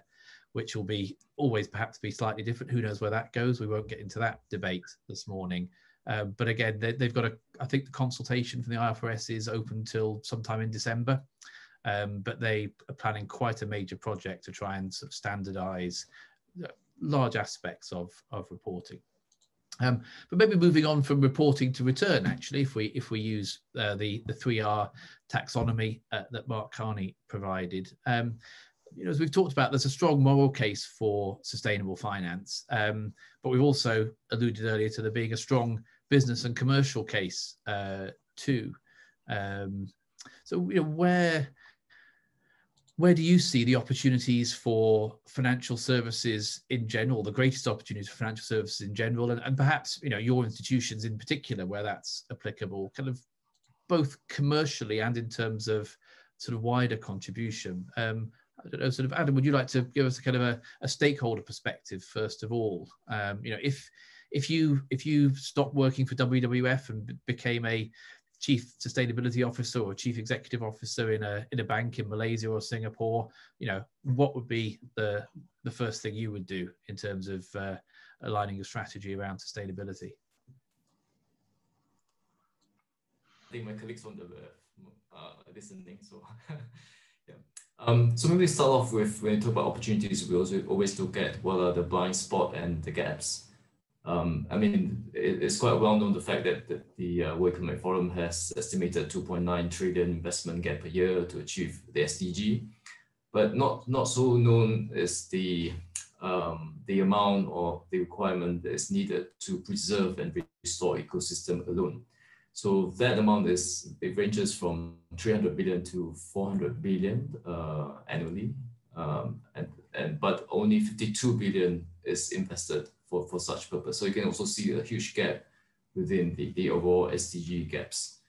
Speaker 1: which will be always perhaps be slightly different. Who knows where that goes? We won't get into that debate this morning. Uh, but again, they, have got a. I think the consultation from the IFRS is open till sometime in December. Um, but they are planning quite a major project to try and sort of standardise uh, large aspects of of reporting. Um, but maybe moving on from reporting to return, actually, if we if we use uh, the the three R taxonomy uh, that Mark Carney provided, um, you know, as we've talked about, there's a strong moral case for sustainable finance, um, but we've also alluded earlier to there being a strong business and commercial case uh, too. Um, so, you know, where where do you see the opportunities for financial services in general, the greatest opportunities for financial services in general, and, and perhaps you know your institutions in particular, where that's applicable, kind of both commercially and in terms of sort of wider contribution. Um, I don't know, sort of Adam, would you like to give us a kind of a, a stakeholder perspective first of all? Um, you know, if if you if you stopped working for WWF and became a chief sustainability officer or chief executive officer in a in a bank in Malaysia or Singapore, you know, what would be the the first thing you would do in terms of uh, aligning your strategy around sustainability?
Speaker 5: I think my colleagues on the uh, listening, so Um, so maybe start off with when we talk about opportunities, we also always look at what are the blind spot and the gaps. Um, I mean, it, it's quite well known the fact that, that the uh, World Economic Forum has estimated 2.9 trillion investment gap per year to achieve the SDG, but not not so known is the um, the amount or the requirement that is needed to preserve and restore ecosystem alone. So that amount is, it ranges from 300 billion to 400 billion uh, annually, um, and, and but only 52 billion is invested for, for such purpose. So you can also see a huge gap within the, the overall SDG gaps.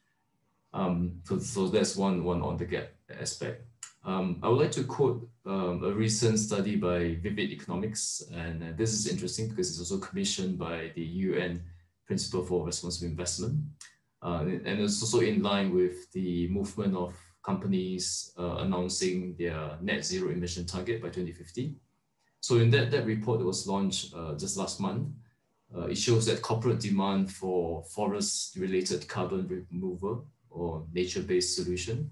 Speaker 5: Um, so, so that's one, one on the gap aspect. Um, I would like to quote um, a recent study by Vivid Economics, and uh, this is interesting because it's also commissioned by the UN Principle for Responsible Investment. Uh, and it's also in line with the movement of companies uh, announcing their net zero emission target by 2050. So in that, that report that was launched uh, just last month, uh, it shows that corporate demand for forest-related carbon removal or nature-based solution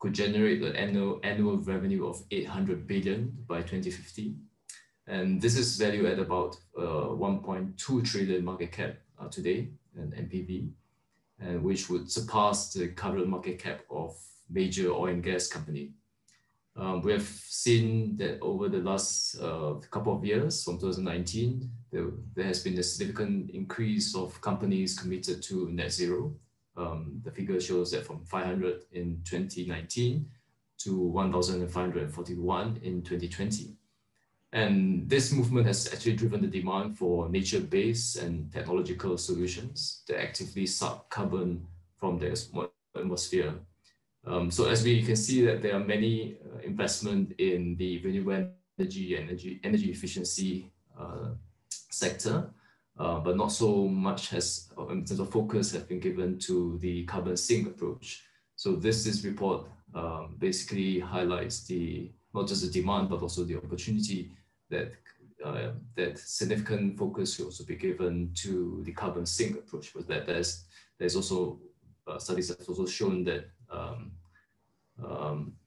Speaker 5: could generate an annual, annual revenue of 800 billion by 2050. And this is valued at about uh, 1.2 trillion market cap uh, today, and NPV, and which would surpass the current market cap of major oil and gas company. Um, we have seen that over the last uh, couple of years, from 2019, there, there, has been a significant increase of companies committed to net zero. Um, the figure shows that from 500 in 2019 to 1,541 in 2020. And this movement has actually driven the demand for nature-based and technological solutions that actively suck carbon from the atmosphere um, so as we can see that there are many uh, investment in the renewable energy and energy, energy efficiency uh, sector, uh, but not so much has, uh, in terms of focus, have been given to the carbon sink approach. So this, this report um, basically highlights the not just the demand, but also the opportunity that uh, that significant focus should also be given to the carbon sink approach. But that there's there's also uh, studies have also shown that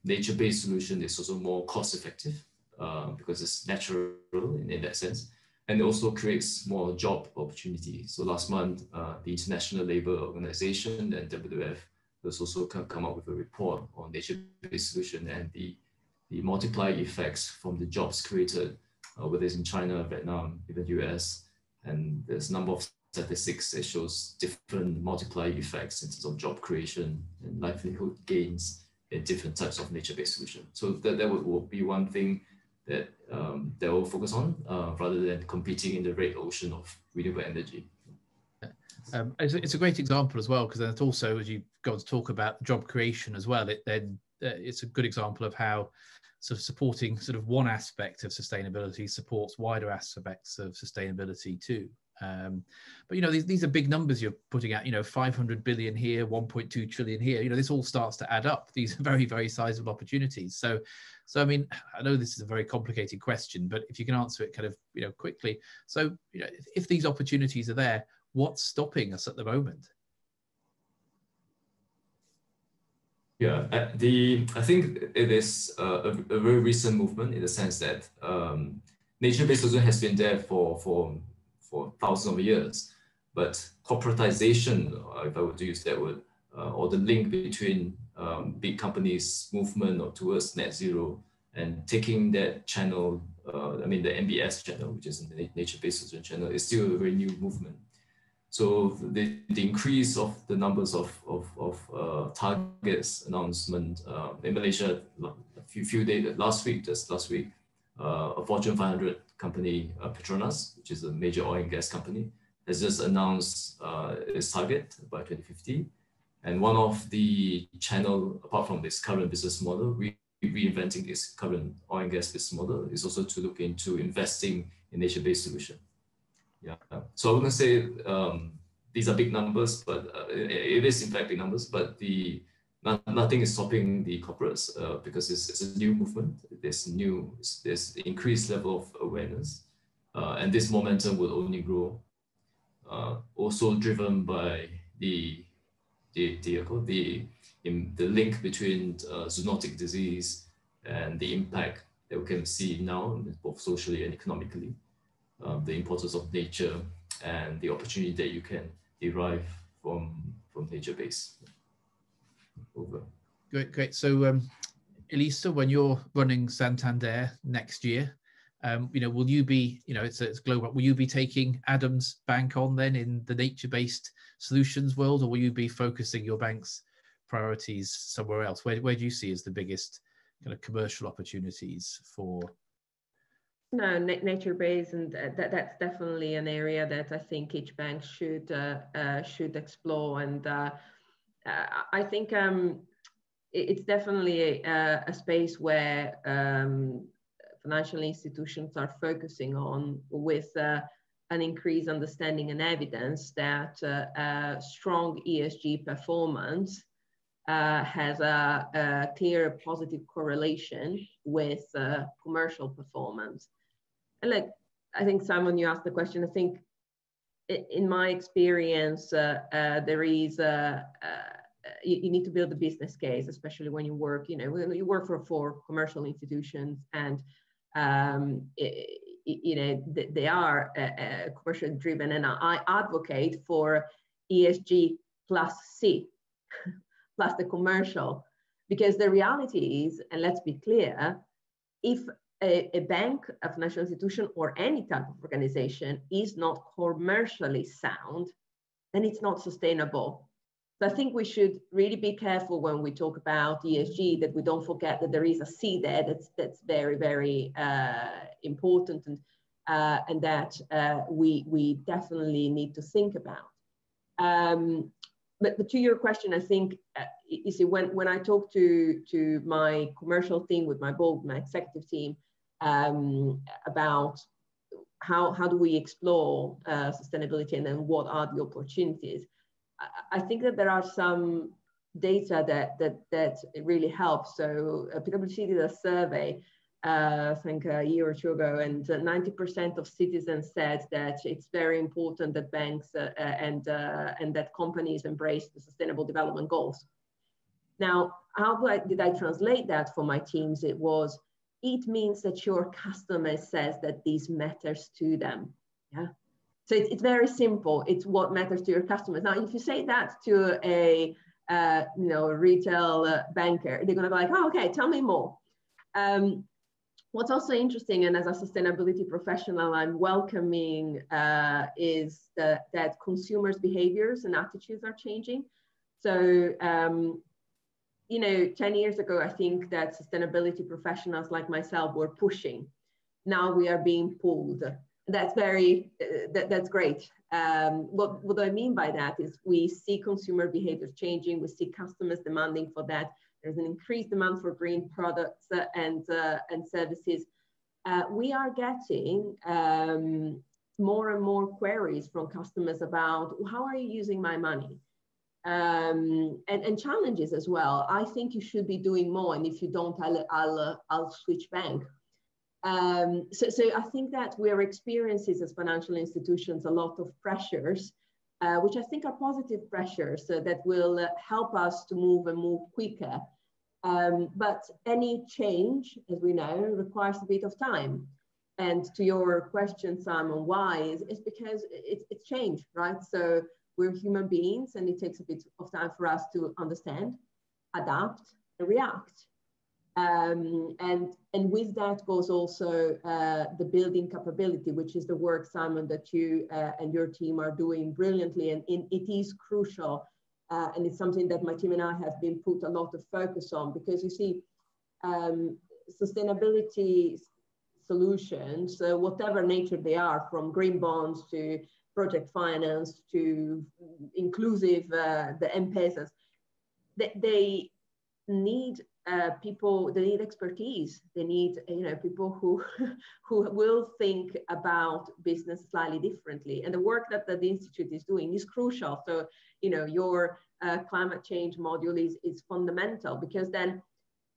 Speaker 5: nature-based solution is also more cost-effective uh, because it's natural in, in, that sense, and it also creates more job opportunity. So last month, uh, the International Labour Organization and WWF has also come, come up with a report on nature-based solution and the, the multiplier effects from the jobs created, uh, whether it's in China, Vietnam, even US, and there's a number of statistics that shows different multiplier effects in terms of job creation and livelihood gains in different types of nature-based solution. So that, that would, will be one thing that um, that will focus on uh, rather than competing in the red ocean of renewable energy.
Speaker 1: Um, it's, a, it's, a, great example as well because then it's also as you go to talk about job creation as well. It then uh, it's a good example of how sort of supporting sort of one aspect of sustainability supports wider aspects of sustainability too. Um, but you know these, these are big numbers you're putting out. You know, 500 billion here, 1.2 trillion here. You know, this all starts to add up. These are very very sizable opportunities. So, so I mean, I know this is a very complicated question, but if you can answer it kind of you know quickly. So, you know, if, these opportunities are there, what's stopping us at the moment?
Speaker 5: Yeah, uh, the I think it is a, a, very recent movement in the sense that um, nature-based solution has been there for for for thousands of years. But corporatization, uh, if I were to use that word, uh, or the link between um, big companies' movement or towards net zero and taking that channel, uh, I mean the NBS channel, which is the nature-based solution channel, is still a very new movement. So the, the increase of the numbers of, of, of uh, targets announcement uh, in Malaysia a few, few days, last week, just last week, uh, a Fortune 500 company, uh, Petronas, which is a major oil and gas company, has just announced uh, its target by 2050. And one of the channel, apart from this current business model, re reinventing this current oil and gas business model is also to look into investing in nature-based solution. Yeah. So I wouldn't say um, these are big numbers, but uh, it is in fact big numbers, but the not, nothing is stopping the corporates uh, because it's, it's, a new movement. There's new, there's increased level of awareness, uh, and this momentum will only grow. Uh, also driven by the the the the, in the link between uh, zoonotic disease and the impact that we can see now, both socially and economically, um, the importance of nature and the opportunity that you can derive from from nature base
Speaker 1: over. Great, great. So, um, Elisa, when you're running Santander next year, um, you know, will you be, you know, it's, it's global. Will you be taking Adam's bank on then in the nature-based solutions world, or will you be focusing your bank's priorities somewhere else? Where, where do you see as the biggest kind of commercial opportunities for?
Speaker 4: No, nature based, and that, that's definitely an area that I think each bank should uh, uh, should explore. And uh I think um, it's definitely a, a space where um, financial institutions are focusing on with uh, an increased understanding and evidence that uh, strong ESG performance uh, has a, a, clear positive correlation with uh, commercial performance. And like, I think Simon, you asked the question, I think in my experience, uh, uh, there is a, you, you, need to build a business case, especially when you work, you know, when you work for, for commercial institutions and um, it, you know, they are uh, uh, commercial driven. And I advocate for ESG plus C, plus the commercial, because the reality is, and let's be clear, if a, a, bank, a financial institution, or any type of organization is not commercially sound, then it's not sustainable. So I think we should really be careful when we talk about ESG that we don't forget that there is a C there that's that's very very uh, important and uh, and that uh, we we definitely need to think about. Um, but, but to your question, I think uh, you see when when I talk to to my commercial team with my board, my executive team um, about how how do we explore uh, sustainability and then what are the opportunities I think that there are some data that that that really helps. So uh, PwC did a survey, uh, I think a year or two ago, and 90% uh, of citizens said that it's very important that banks uh, uh and uh, and that companies embrace the Sustainable Development Goals. Now, how did I translate that for my teams? It was it means that your customer says that this matters to them. Yeah. So it's, it's very simple. It's what matters to your customers. Now, if you say that to a uh, you know retail uh, banker, they're going to be like, oh, okay, tell me more. Um, what's also interesting, and as a sustainability professional, I'm welcoming uh, is that, that consumers' behaviors and attitudes are changing. So, um, you know, 10 years ago, I think that sustainability professionals like myself were pushing. Now we are being pulled. That's very uh, that, that's great. Um, what, what i mean by that is we see consumer behaviors changing. We see customers demanding for that. There's an increased demand for green products uh, and uh, and services. Uh, we are getting um, more and more queries from customers about how are you using my money um, and, and challenges as well i think you should be doing more and if you don't i'll, I'll, I'll switch bank um, so, so I think that we're experiencing as financial institutions a lot of pressures, uh, which I think are positive pressures uh, that will uh, help us to move and move quicker. Um, but any change, as we know, requires a bit of time. And to your question, Simon, why is, is because it's, it's change, right? So we're human beings and it takes a bit of time for us to understand, adapt, and react. Um, and, and with that goes also uh, the building capability, which is the work, Simon, that you uh, and your team are doing brilliantly. And it is crucial. Uh, and it's something that my team and I have been put a lot of focus on because you see, um, sustainability solutions, uh, whatever nature they are, from green bonds to project finance to inclusive, uh, the M-Pesas, they, they need uh, people they need expertise. They need you know people who who will think about business slightly differently. And the work that, that the institute is doing is crucial. So you know your uh, climate change module is is fundamental because then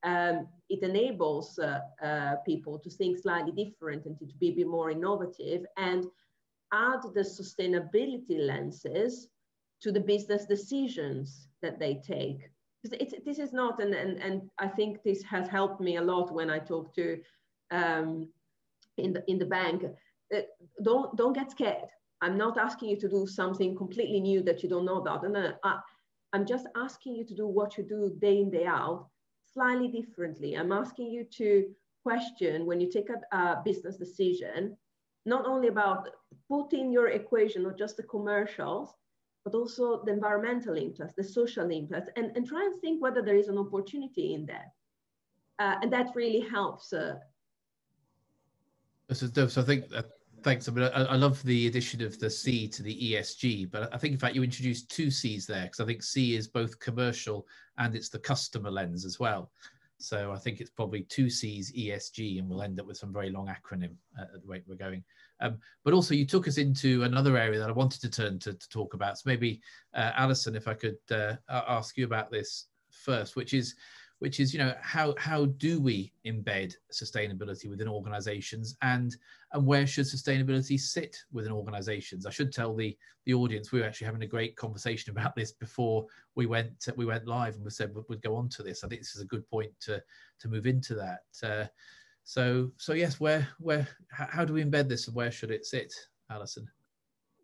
Speaker 4: um, it enables uh, uh people to think slightly different and to be bit more innovative. And add the sustainability lenses to the business decisions that they take it's, this is not, and, and, and I think this has helped me a lot when I talk to um, in, the, in the bank. Uh, don't, don't get scared. I'm not asking you to do something completely new that you don't know about. And I, I'm just asking you to do what you do day in, day out, slightly differently. I'm asking you to question when you take a, a business decision, not only about putting your equation, not just the commercials, but also the environmental impact, the social impact, and, and try and think whether there is an opportunity in there. Uh, and that really helps. Uh,
Speaker 1: so, I think that Thanks. I, mean, I, I, love the addition of the C to the ESG, but I think in fact you introduced two C's there because I think C is both commercial and it's the customer lens as well. So I think it's probably two C's ESG, and we'll end up with some very long acronym uh, at the rate we're going. Um, but also, you took us into another area that I wanted to turn to, to talk about. So maybe, uh, Alison, if I could uh, ask you about this first, which is which is you know how how do we embed sustainability within organizations and and where should sustainability sit within organizations? I should tell the the audience we were actually having a great conversation about this before we went we went live and we said we'd go on to this. I think this is a good point to to move into that. Uh, so so yes where where how do we embed this and where should it sit alison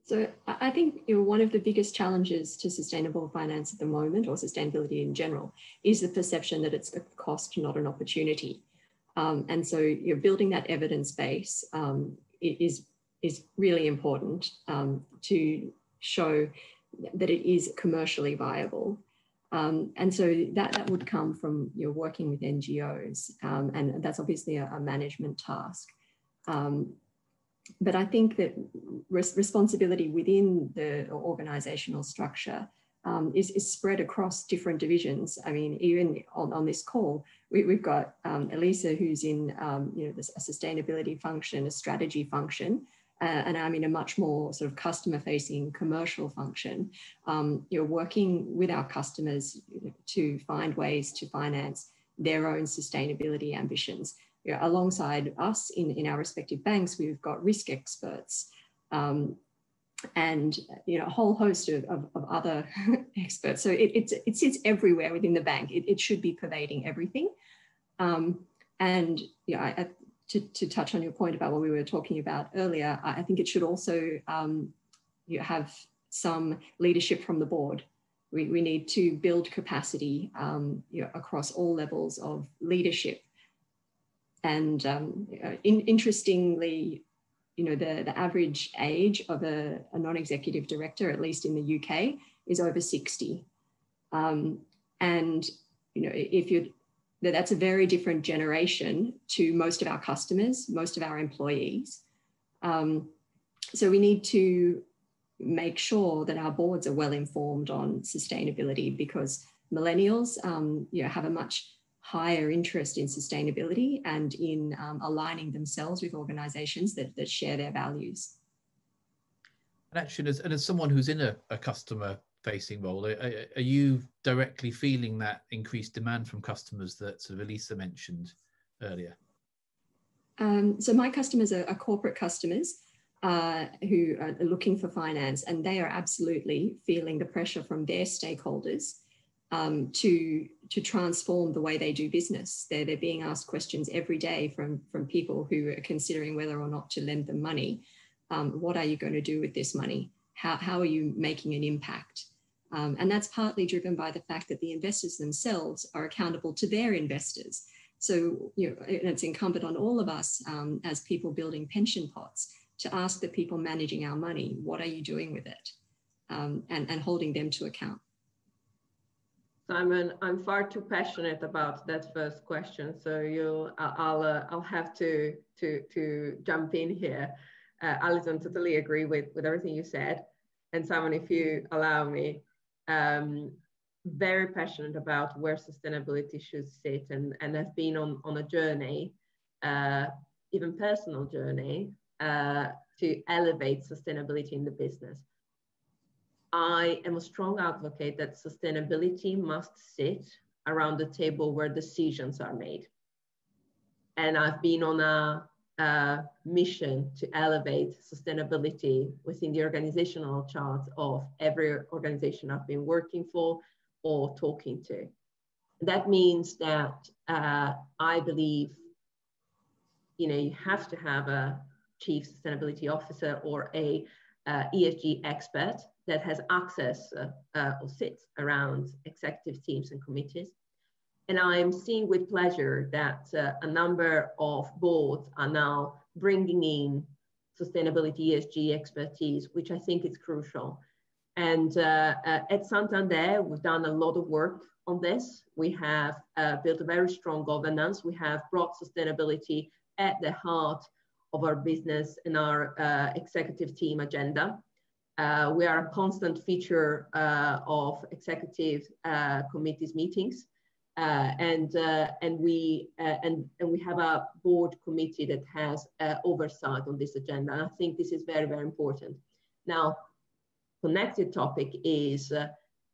Speaker 3: so I think you know, one of the biggest challenges to sustainable finance at the moment, or sustainability in general, is the perception that it's a cost, not an opportunity. Um, and so you're building that evidence base um, is, is really important um, to show that it is commercially viable. Um, and so that, that would come from you working with NGOs, um, and that's obviously a, a management task. Um, but I think that res responsibility within the organizational structure um, is, is, spread across different divisions. I mean, even on, on this call, we, have got um, Elisa, who's in um, you know a sustainability function, a strategy function, uh, and I'm in a much more sort of customer-facing commercial function. Um, you're working with our customers to find ways to finance their own sustainability ambitions you know, alongside us in, in our respective banks, we've got risk experts um, and you know a whole host of, of, of other experts. So it, it, it, sits everywhere within the bank. It, it should be pervading everything. Um, and you know, I, to, to touch on your point about what we were talking about earlier, I think it should also um, you have some leadership from the board. We, we need to build capacity um, you know, across all levels of leadership and um, in, interestingly, you know, the, the average age of a, a non-executive director, at least in the UK, is over 60. Um, and, you know, if you're, that's a very different generation to most of our customers, most of our employees. Um, so we need to make sure that our boards are well informed on sustainability because millennials um, you know, have a much higher interest in sustainability and in um, aligning themselves with organizations that, that share their values.
Speaker 1: And actually, as, and as someone who's in a, a customer facing role, are, are, you directly feeling that increased demand from customers that sort of Elisa mentioned earlier?
Speaker 3: Um, so my customers are, are corporate customers uh, who are looking for finance, and they are absolutely feeling the pressure from their stakeholders um, to to transform the way they do business. They're, they're being asked questions every day from, from people who are considering whether or not to lend them money. Um, what are you going to do with this money? How, how are you making an impact? Um, and that's partly driven by the fact that the investors themselves are accountable to their investors. So you know, it's incumbent on all of us um, as people building pension pots to ask the people managing our money, what are you doing with it? Um, and, and holding them to account.
Speaker 4: Simon, I'm far too passionate about that first question, so you, I'll, uh, I'll have to to to jump in here. Uh, Alison, totally agree with with everything you said, and Simon, if you allow me, um, very passionate about where sustainability should sit, and and have been on on a journey, uh, even personal journey, uh, to elevate sustainability in the business. I am a strong advocate that sustainability must sit around the table where decisions are made. And I've been on a, a mission to elevate sustainability within the organizational chart of every organization I've been working for or talking to. That means that uh, I believe, you know, you have to have a chief sustainability officer or a uh, ESG expert that has access uh, uh, or sits around executive teams and committees. And I'm seeing with pleasure that uh, a number of boards are now bringing in sustainability ESG expertise, which I think is crucial. And uh, uh, at Santander, we've done a lot of work on this. We have uh, built a very strong governance. We have brought sustainability at the heart of our business and our executive team agenda. Uh, we are a constant feature uh, of executive uh, committees meetings. Uh, and uh, and we and and we have a board committee that has oversight on this agenda. And I think this is very very important. Now, connected topic is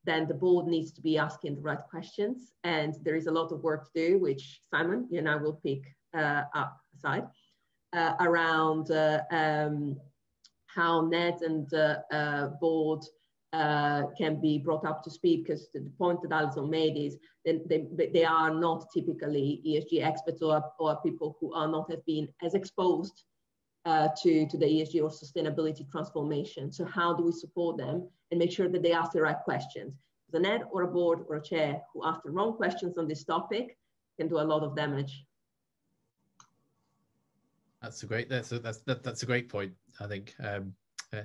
Speaker 4: then the board needs to be asking the right questions. And there is a lot of work to do, which Simon, and I will pick uh, up aside, uh, around uh, um, how NED and uh, uh, board uh, can be brought up to speed because the point that Alison made is they, they, they are not typically ESG experts or, or people who are not have been as exposed uh, to, to the ESG or sustainability transformation. So how do we support them and make sure that they ask the right questions? The NED or a board or a chair who ask the wrong questions on this topic can do a lot of damage.
Speaker 1: That's a great. That's a, that's that, that's a great point. I think. Um, uh,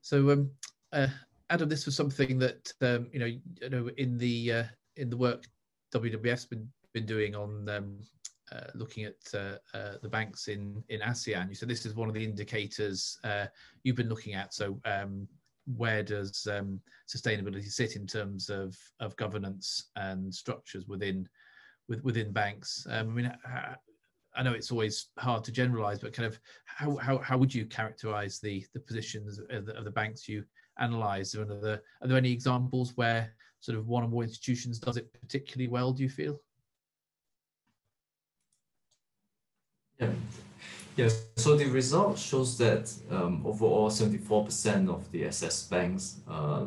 Speaker 1: so, um, uh, Adam, this was something that um, you know, you know, in the uh, in the work WWF's been been doing on um, uh, looking at uh, uh, the banks in in ASEAN. You said this is one of the indicators uh, you've been looking at. So um, where does um, sustainability sit in terms of of governance and structures within with, within banks? Um, I mean, I know it's always hard to generalize, but kind of how how, how would you characterize the the positions of the, of the banks you analyze? Are there, are there any examples where sort of one or more institutions does it particularly well? Do you feel?
Speaker 5: Yeah. Yeah, so the result shows that um, overall 74% of the SS banks uh,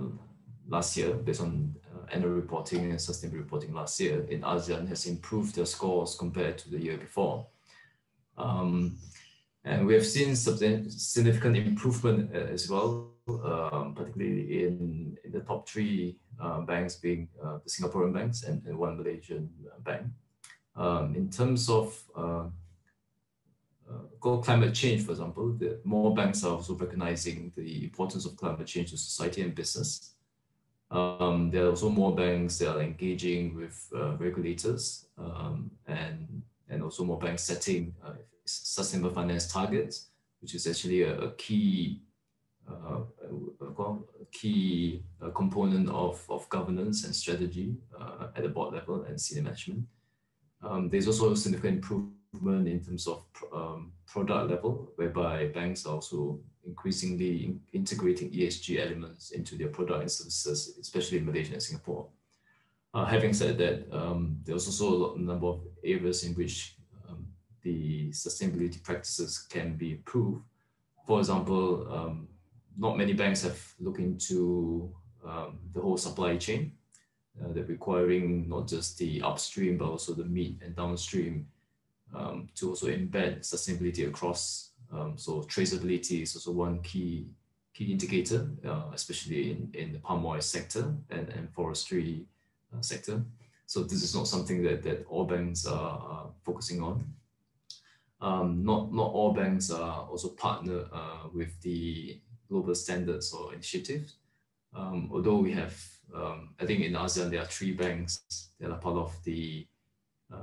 Speaker 5: last year, based on uh, annual reporting and sustainability reporting last year in ASEAN, has improved their scores compared to the year before. Um, and we have seen significant improvement uh, as well, um, particularly in, in the top three uh, banks being uh, the Singaporean banks and, and one Malaysian bank. Um, in terms of uh, uh, climate change, for example, the more banks are also recognizing the importance of climate change to society and business. Um, there are also more banks that are engaging with uh, regulators um, and, and also more banks setting uh, sustainable finance targets, which is actually a, a key uh, a key uh, component of, of governance and strategy uh, at the board level and senior management. Um, there's also a significant improvement in terms of um, product level, whereby banks are also increasingly in integrating ESG elements into their product and services, especially in Malaysia and Singapore. Uh, having said that, um, there's also a number of areas in which um, the sustainability practices can be improved. For example, um, not many banks have looked into um, the whole supply chain, uh, they're requiring not just the upstream, but also the mid and downstream um, to also embed sustainability across. Um, so traceability is also one key key indicator, uh, especially in, in the palm oil sector and, and forestry sector. So this is not something that, that all banks are, are focusing on. Um, not, not all banks are also partner uh, with the global standards or initiatives. Um, although we have, um, I think in ASEAN, there are three banks that are part of the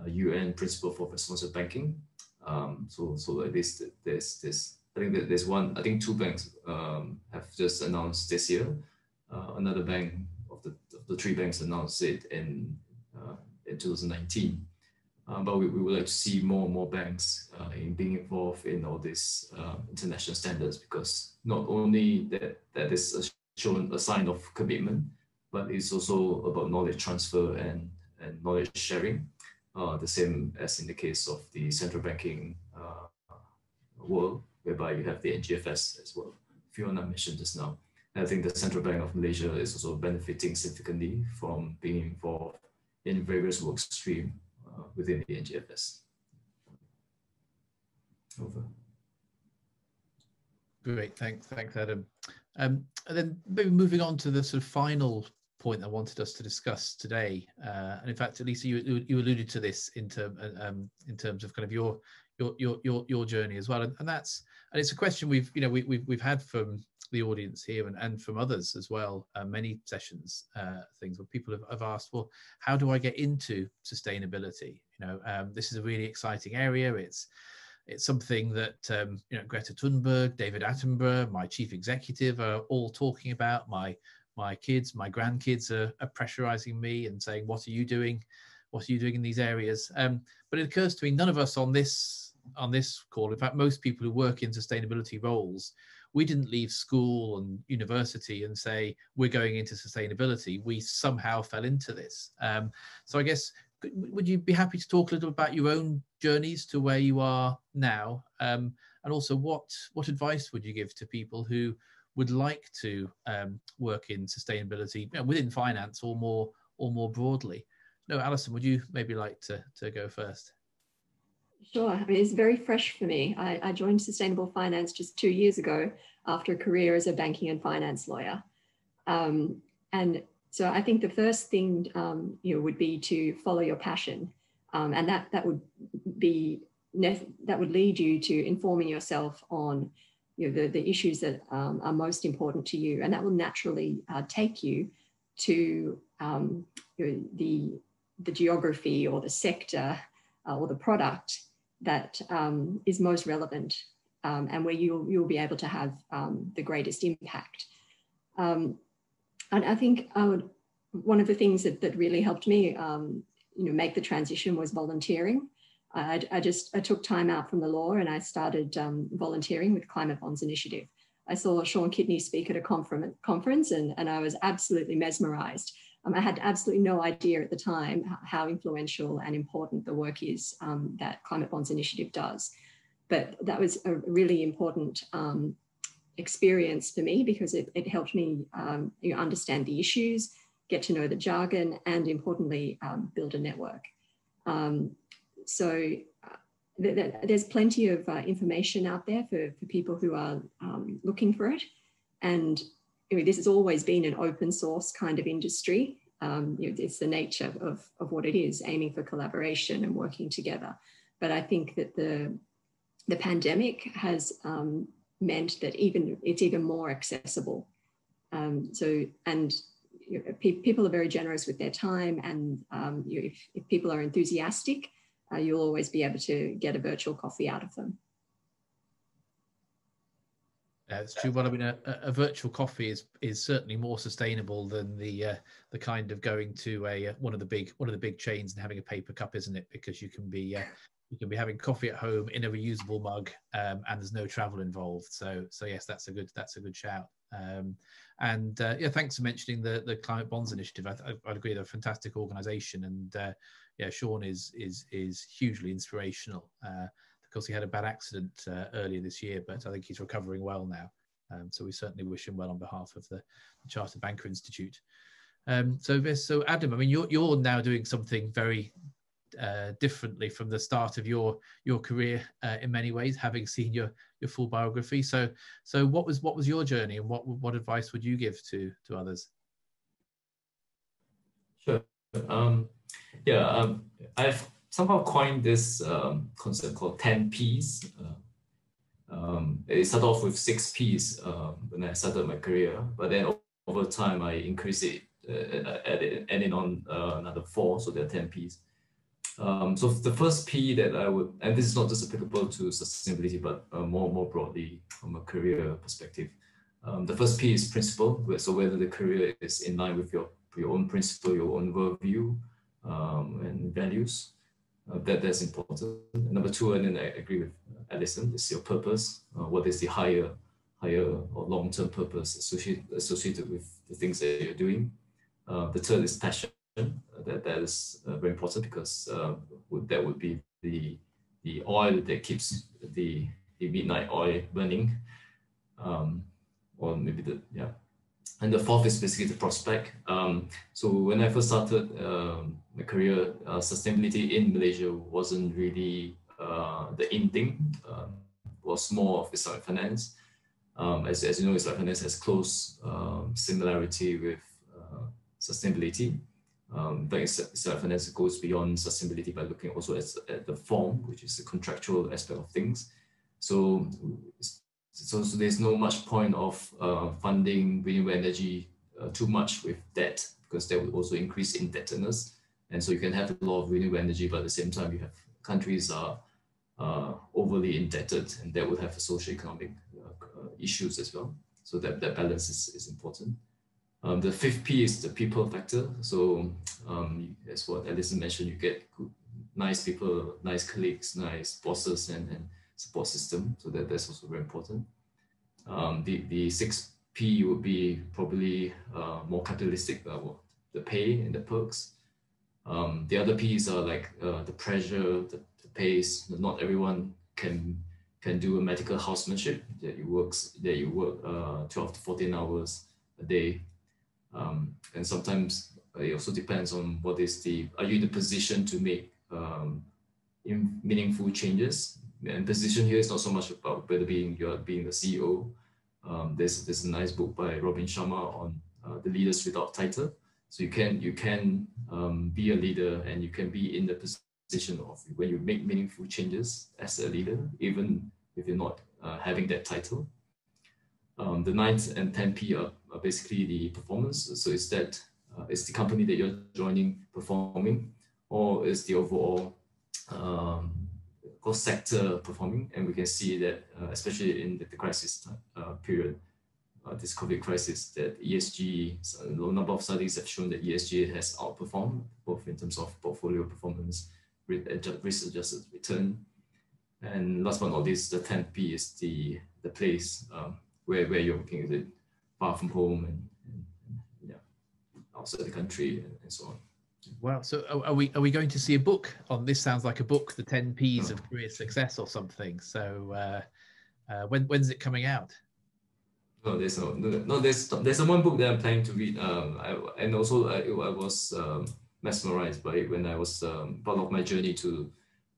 Speaker 5: UN uh, principle for responsible banking. Um, so, so at least there's this. I think that there's one. I think two banks um, have just announced this year. Uh, another bank the, three banks announced it in uh, in 2019. Um, but we, we would like to see more and more banks uh, in being involved in all these uh, international standards because not only that that is a, shown a sign of commitment, but it's also about knowledge transfer and, and knowledge sharing uh, the same as in the case of the central banking uh, world, whereby you have the NGFS as well. Fiona mentioned just now. I think the Central Bank of Malaysia is also benefiting significantly from being involved in various work stream uh, within the NGFS. Over.
Speaker 1: Great, thanks, thanks, Adam. Um, and then maybe moving on to the sort of final point I wanted us to discuss today. Uh, and in fact, Elisa, you, you alluded to this in, term, uh, um, in terms of kind of your your your your, your journey as well. And, and that's and it's a question we've you know we, we've we've had from the audience here and, and from others as well. Uh, many sessions uh, things where people have, have asked, well, how do I get into sustainability? You know, um, this is a really exciting area. It's it's something that um, you know Greta Thunberg, David Attenborough, my chief executive are all talking about. My my kids, my grandkids are, are pressurizing me and saying, "What are you doing? What are you doing in these areas?" Um, but it occurs to me, none of us on this on this call, in fact, most people who work in sustainability roles, we didn't leave school and university and say we're going into sustainability. We somehow fell into this. Um, so I guess would you be happy to talk a little about your own journeys to where you are now, um, and also what what advice would you give to people who would like to um, work in sustainability you know, within finance or more or more broadly? No, Alison, would you maybe like to to go first?
Speaker 3: Sure. I mean, it's very fresh for me. I, I joined sustainable finance just two years ago after a career as a banking and finance lawyer. Um, and so I think the first thing um, you know would be to follow your passion, um, and that that would be that would lead you to informing yourself on you know the, the issues that um, are most important to you, and that will naturally uh, take you to um, you know, the the geography or the sector uh, or the product that um, is most relevant um, and where you'll you'll be able to have the greatest impact. Um, and I think I would, one of the things that, that really helped me, um, you know, make the transition was volunteering. I, I, just I took time out from the law and I started um, volunteering with Climate Bonds Initiative. I saw Sean Kidney speak at a conference and, and I was absolutely mesmerized. Um, I had absolutely no idea at the time how influential and important the work is um, that Climate Bonds Initiative does. But that was a really important um, experience for me because it, it helped me um, you know, understand the issues, get to know the jargon, and importantly, um, build a network. Um, so uh, th th there's plenty of uh, information out there for, for people who are looking for it. And you know, this has always been an open source kind of industry. Um, you know, it's the nature of, of what it is, aiming for collaboration and working together. But I think that the, the pandemic has um, meant that even it's even more accessible. Um, so, and you know, pe people are very generous with their time, and um, you, if, if, people are enthusiastic, uh, you'll always be able to get a virtual coffee out of them.
Speaker 1: Yeah, it's true. Well, I mean, a, a, virtual coffee is is certainly more sustainable than the uh, the kind of going to a uh, one of the big one of the big chains and having a paper cup, isn't it? Because you can be uh, you can be having coffee at home in a reusable mug um, and there's no travel involved. So so yes that's a good that's a good shout. Um, and uh, yeah thanks for mentioning the the climate bonds initiative. I would agree they're a fantastic organization and uh, yeah sean is is is hugely inspirational because he had a bad accident uh, earlier this year but i think he's recovering well now um, so we certainly wish him well on behalf of the, the chartered banker institute um, so, so Adam, I mean, you're you're now doing something very uh, differently from the start of your your career uh, in many ways, having seen your your full biography. So so what was what was your journey, and what what advice would you give to to others?
Speaker 5: Sure. Um, yeah, um, I've somehow coined this um, concept called 10 Ps. Uh, um, it started off with six Ps uh, when I started my career, but then over time I increased it, uh, added, adding on uh, another four, so there are 10 Ps. Um, so the first P that I would, and this is not just applicable to sustainability, but uh, more more broadly from a career perspective. Um, the first P is principle. So whether the career is in line with your your own principle, your own worldview, um, and values. Uh, that that's important. Number two, and then I agree with Alison, is your purpose. Uh, what is the higher higher or long term purpose associated associated with the things that you're doing? Uh, the third is passion that that is uh, very important because uh, that would be the the oil that keeps the the midnight oil burning, um, or maybe the yeah. And the fourth is basically the prospect. Um, so when I first started um, my career, uh, sustainability in Malaysia wasn't really uh, the in thing. Um, was more of Islamic finance. Um, as, as you know, Islamic finance has close um, similarity with sustainability. Um, but finance goes beyond sustainability by looking also at, at the form, which is the contractual aspect of things. So, so, so there's no much point of uh, funding renewable energy uh, too much with debt because that would also increase indebtedness. And so you can have a lot of renewable energy, but at the same time you have countries are uh, overly indebted and that would have socio-economic uh, issues as well. So that, that balance is, is important. Um, the fifth P is the people factor. So um, as what Alison mentioned, you get good, nice people, nice colleagues, nice bosses and, and support system. So that, that's also very important. Um, the, the sixth P would be probably uh, more capitalistic, uh, the pay and the perks. Um, the other P's are like uh, the pressure, the, the pace. Not everyone can can do a medical housemanship that you works that you work uh, 12 to 14 hours a day. Um, and sometimes it also depends on what is the are you in the position to make um, meaningful changes. And position here is not so much about whether being you're being the CEO. Um, there's there's a nice book by Robin Sharma on uh, the leaders without title so you can you can um, be a leader and you can be in the position of when you make meaningful changes as a leader, even if you're not uh, having that title. Um, the ninth and 10P are, are, basically the performance. So is that uh, is the company that you're joining performing, or is the overall um, sector performing? And we can see that, uh, especially in the, the crisis uh, period, uh, this COVID crisis that ESG, a number of studies have shown that ESG has outperformed both in terms of portfolio performance, risk adjusted return. And last but not least, the 10P is the, the place um, where, where you're working. Is it far from home and, and, and yeah, outside the country and, and, so on.
Speaker 1: Wow. So are we are we going to see a book on this? Sounds like a book, the 10 P's of career success or something. So uh, uh, when when's it coming out?
Speaker 5: No, there's no, no, there's there's one book that I'm planning to read. Um, I, and also I, I was um, mesmerized by it when I was um, part of my journey to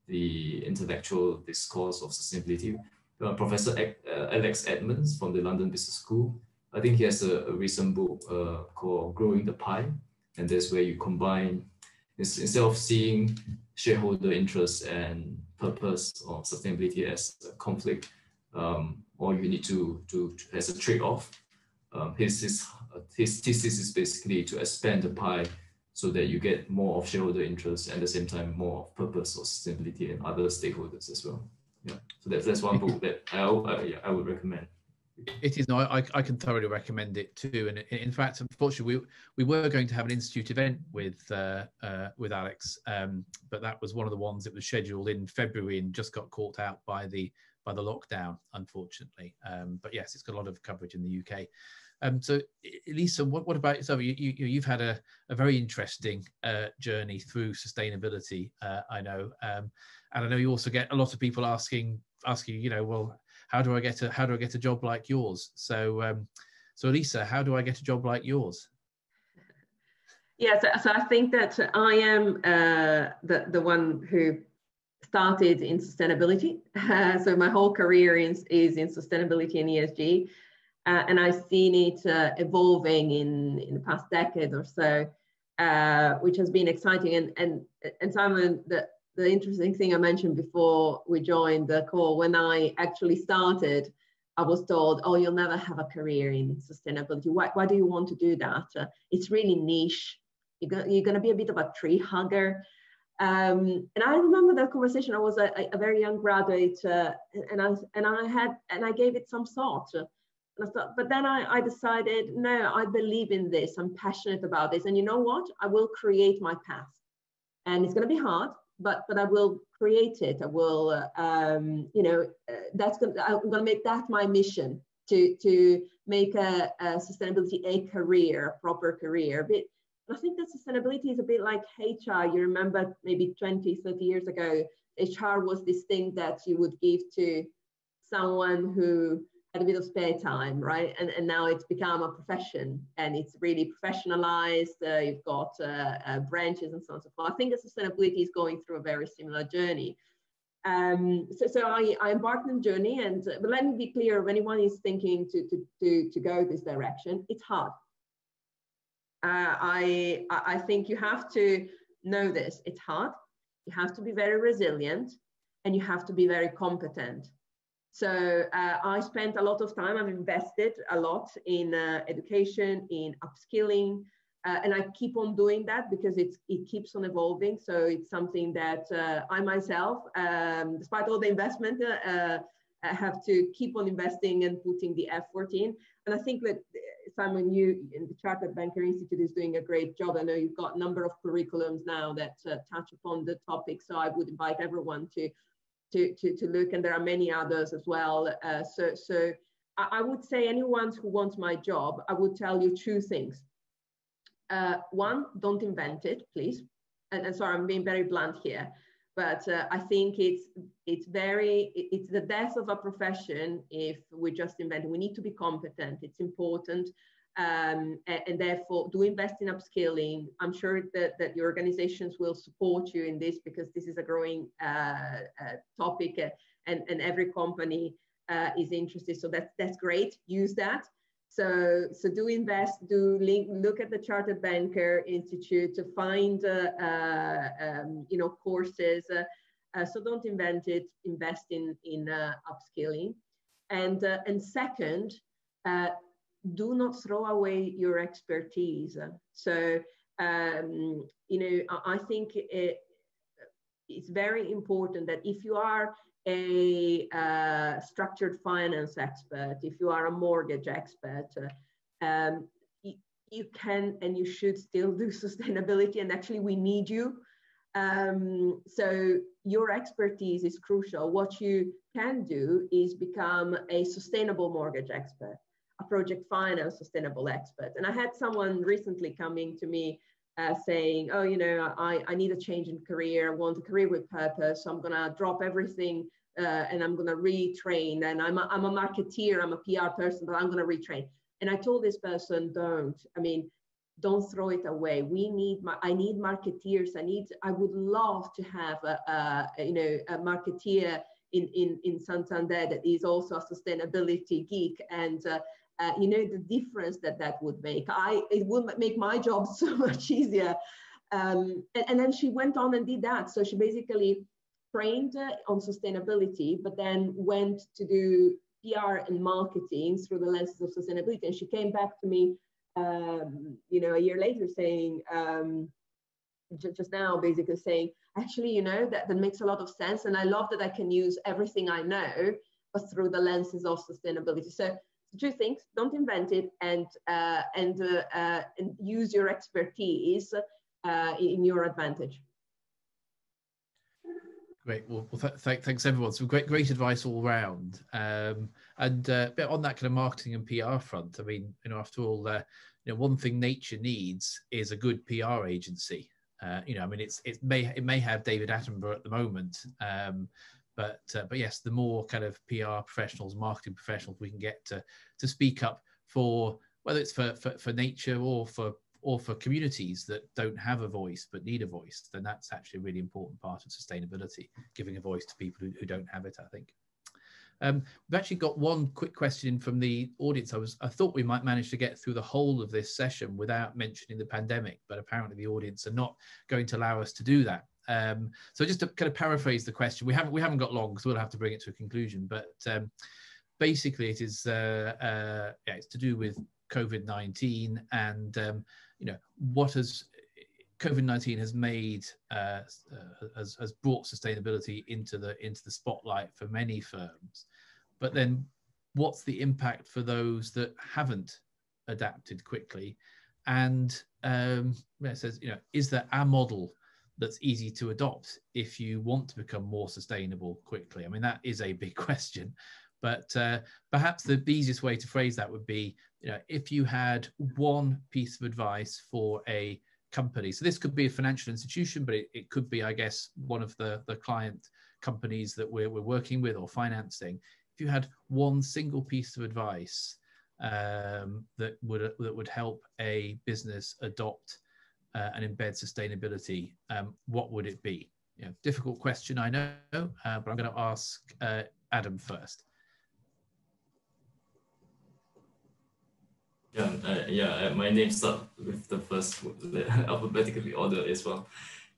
Speaker 5: the intellectual discourse of sustainability. Uh, Professor uh, Alex Edmans from the London Business School. I think he has a, a recent book uh, called Growing the Pie, and that's where you combine instead of seeing shareholder interest and purpose or sustainability as a conflict. Um, or you need to, to, to as a trade-off. Um, his, his, his thesis is basically to expand the pie so that you get more of shareholder interest and at the same time more of purpose or sustainability and other stakeholders as well. Yeah, so that's, that's one book that I, I, I would recommend.
Speaker 1: It is no, I, I can thoroughly recommend it too. And in fact, unfortunately, we, we were going to have an institute event with uh, uh, with Alex, um, but that was one of the ones that was scheduled in February and just got caught out by the by the lockdown, unfortunately. Um, but yes, it's got a lot of coverage in the UK. Um, so, Lisa, what, what about yourself? You, you, have had a, a very interesting uh, journey through sustainability, uh, I know. Um, and I know you also get a lot of people asking, asking, you know, well, how do I get a, how do I get a job like yours? So, um, so Lisa, how do I get a job like yours?
Speaker 4: Yes, yeah, so, so, I think that I am uh, the, the one who started in sustainability. Uh, so my whole career is, is in sustainability and ESG. Uh, and I've seen it uh, evolving in, in the past decade or so, uh, which has been exciting. And, and, and Simon, the, the interesting thing I mentioned before we joined the call, when I actually started, I was told, oh, you'll never have a career in sustainability. Why, why do you want to do that? Uh, it's really niche. You're going to be a bit of a tree hugger. Um, and I remember that conversation. I was a, a very young graduate, uh, and I and I had and I gave it some thought. And I thought, but then I, I decided, no, I believe in this. I'm passionate about this, and you know what? I will create my path, and it's going to be hard, but but I will create it. I will, uh, um, you know, uh, that's gonna, I'm going to make that my mission to to make a, a sustainability a career, a proper career. But I think that sustainability is a bit like HR. You remember maybe 20, 30 years ago, HR was this thing that you would give to someone who had a bit of spare time, right? And, and now it's become a profession and it's really professionalized. Uh, you've got uh, uh, branches and so on and so forth. I think that sustainability is going through a very similar journey. Um, so, so I, I embarked on the journey and but let me be clear if anyone is thinking to, to, to, to go this direction, it's hard Uh, I, I think you have to know this. It's hard. You have to be very resilient and you have to be very competent. So uh, I spent a lot of time, I've invested a lot in uh, education, in upskilling, uh, and I keep on doing that because it's, it keeps on evolving. So it's something that uh, I myself, um, despite all the investment, uh, uh, have to keep on investing and putting the effort in. And I think that Simon, you in the Chartered Banker Institute is doing a great job. I know you've got a number of curriculums now that touch upon the topic. So I would invite everyone to, to, to, to look, and there are many others as well. Uh, so so I, I, would say anyone who wants my job, I would tell you two things. Uh, one, don't invent it, please. And, and sorry, I'm being very blunt here but uh, I think it's it's very it's the death of a profession if we just invent. We need to be competent. It's important, um, and, and, therefore do invest in upskilling. I'm sure that that your organizations will support you in this because this is a growing uh, uh, topic, uh, and and every company uh, is interested. So that's that's great. Use that. So, so do invest, do link, look at the Chartered Banker Institute to find, uh, uh, um, you know, courses. Uh, uh so don't invent it, invest in, in uh, upskilling. And, uh, and second, do not throw away your expertise. So, um, you know, I think it, it's very important that if you are a uh, structured finance expert, if you are a mortgage expert, uh, um, you, you, can and you should still do sustainability. And actually, we need you. Um, so your expertise is crucial. What you can do is become a sustainable mortgage expert, a project finance sustainable expert. And I had someone recently coming to me uh, saying, oh, you know, I, I need a change in career, I want a career with purpose, so I'm going to drop everything uh, and I'm going to retrain. And I'm a, I'm a marketeer, I'm a PR person, but I'm going to retrain. And I told this person, don't. I mean, don't throw it away. We need, I need marketeers. I need, I would love to have a, a you know, a marketeer in, in, in Santander that is also a sustainability geek. And uh, uh, you know the difference that that would make. I it would make my job so much easier. Um, and, and, then she went on and did that. So she basically trained uh, on sustainability but then went to do pr and marketing through the lenses of sustainability. And she came back to me um, you know a year later saying um, just now basically saying actually you know that, that makes a lot of sense and i love that i can use everything i know but through the lenses of sustainability. So two things don't invent it and uh, and, uh, uh, and use your expertise uh, in your advantage.
Speaker 1: Great. Well, well th th thanks everyone. Some great great advice all around um, and uh, on that kind of marketing and pr front i mean you know after all uh, you know one thing nature needs is a good pr agency. Uh, you know, I mean, it's it may it may have David Attenborough at the moment, um, but uh, but yes, the more kind of PR professionals, marketing professionals we can get to to speak up for whether it's for, for, for nature or for or for communities that don't have a voice but need a voice, then that's actually a really important part of sustainability, giving a voice to people who, who don't have it, I think. Um, we've actually got one quick question from the audience. I was I thought we might manage to get through the whole of this session without mentioning the pandemic, but apparently the audience are not going to allow us to do that. Um, so just to kind of paraphrase the question, we haven't we haven't got long because we'll have to bring it to a conclusion. But um, basically, it is uh, uh, yeah, it's to do with COVID nineteen and um, you know what has COVID nineteen has made uh, uh, has, has brought sustainability into the into the spotlight for many firms, but then what's the impact for those that haven't adapted quickly? And um, it says, you know, is there a model that's easy to adopt if you want to become more sustainable quickly? I mean, that is a big question. But uh, perhaps the easiest way to phrase that would be, you know, if you had one piece of advice for a company. So this could be a financial institution, but it, it could be, I guess, one of the, the client companies that we're, we're working with or financing. If you had one single piece of advice um, that would that would help a business adopt uh, and embed sustainability, um, what would it be? You know, difficult question, I know, uh, but I'm going to ask uh, Adam first.
Speaker 5: Yeah, uh, yeah. Uh, my name starts with the first alphabetically order as well.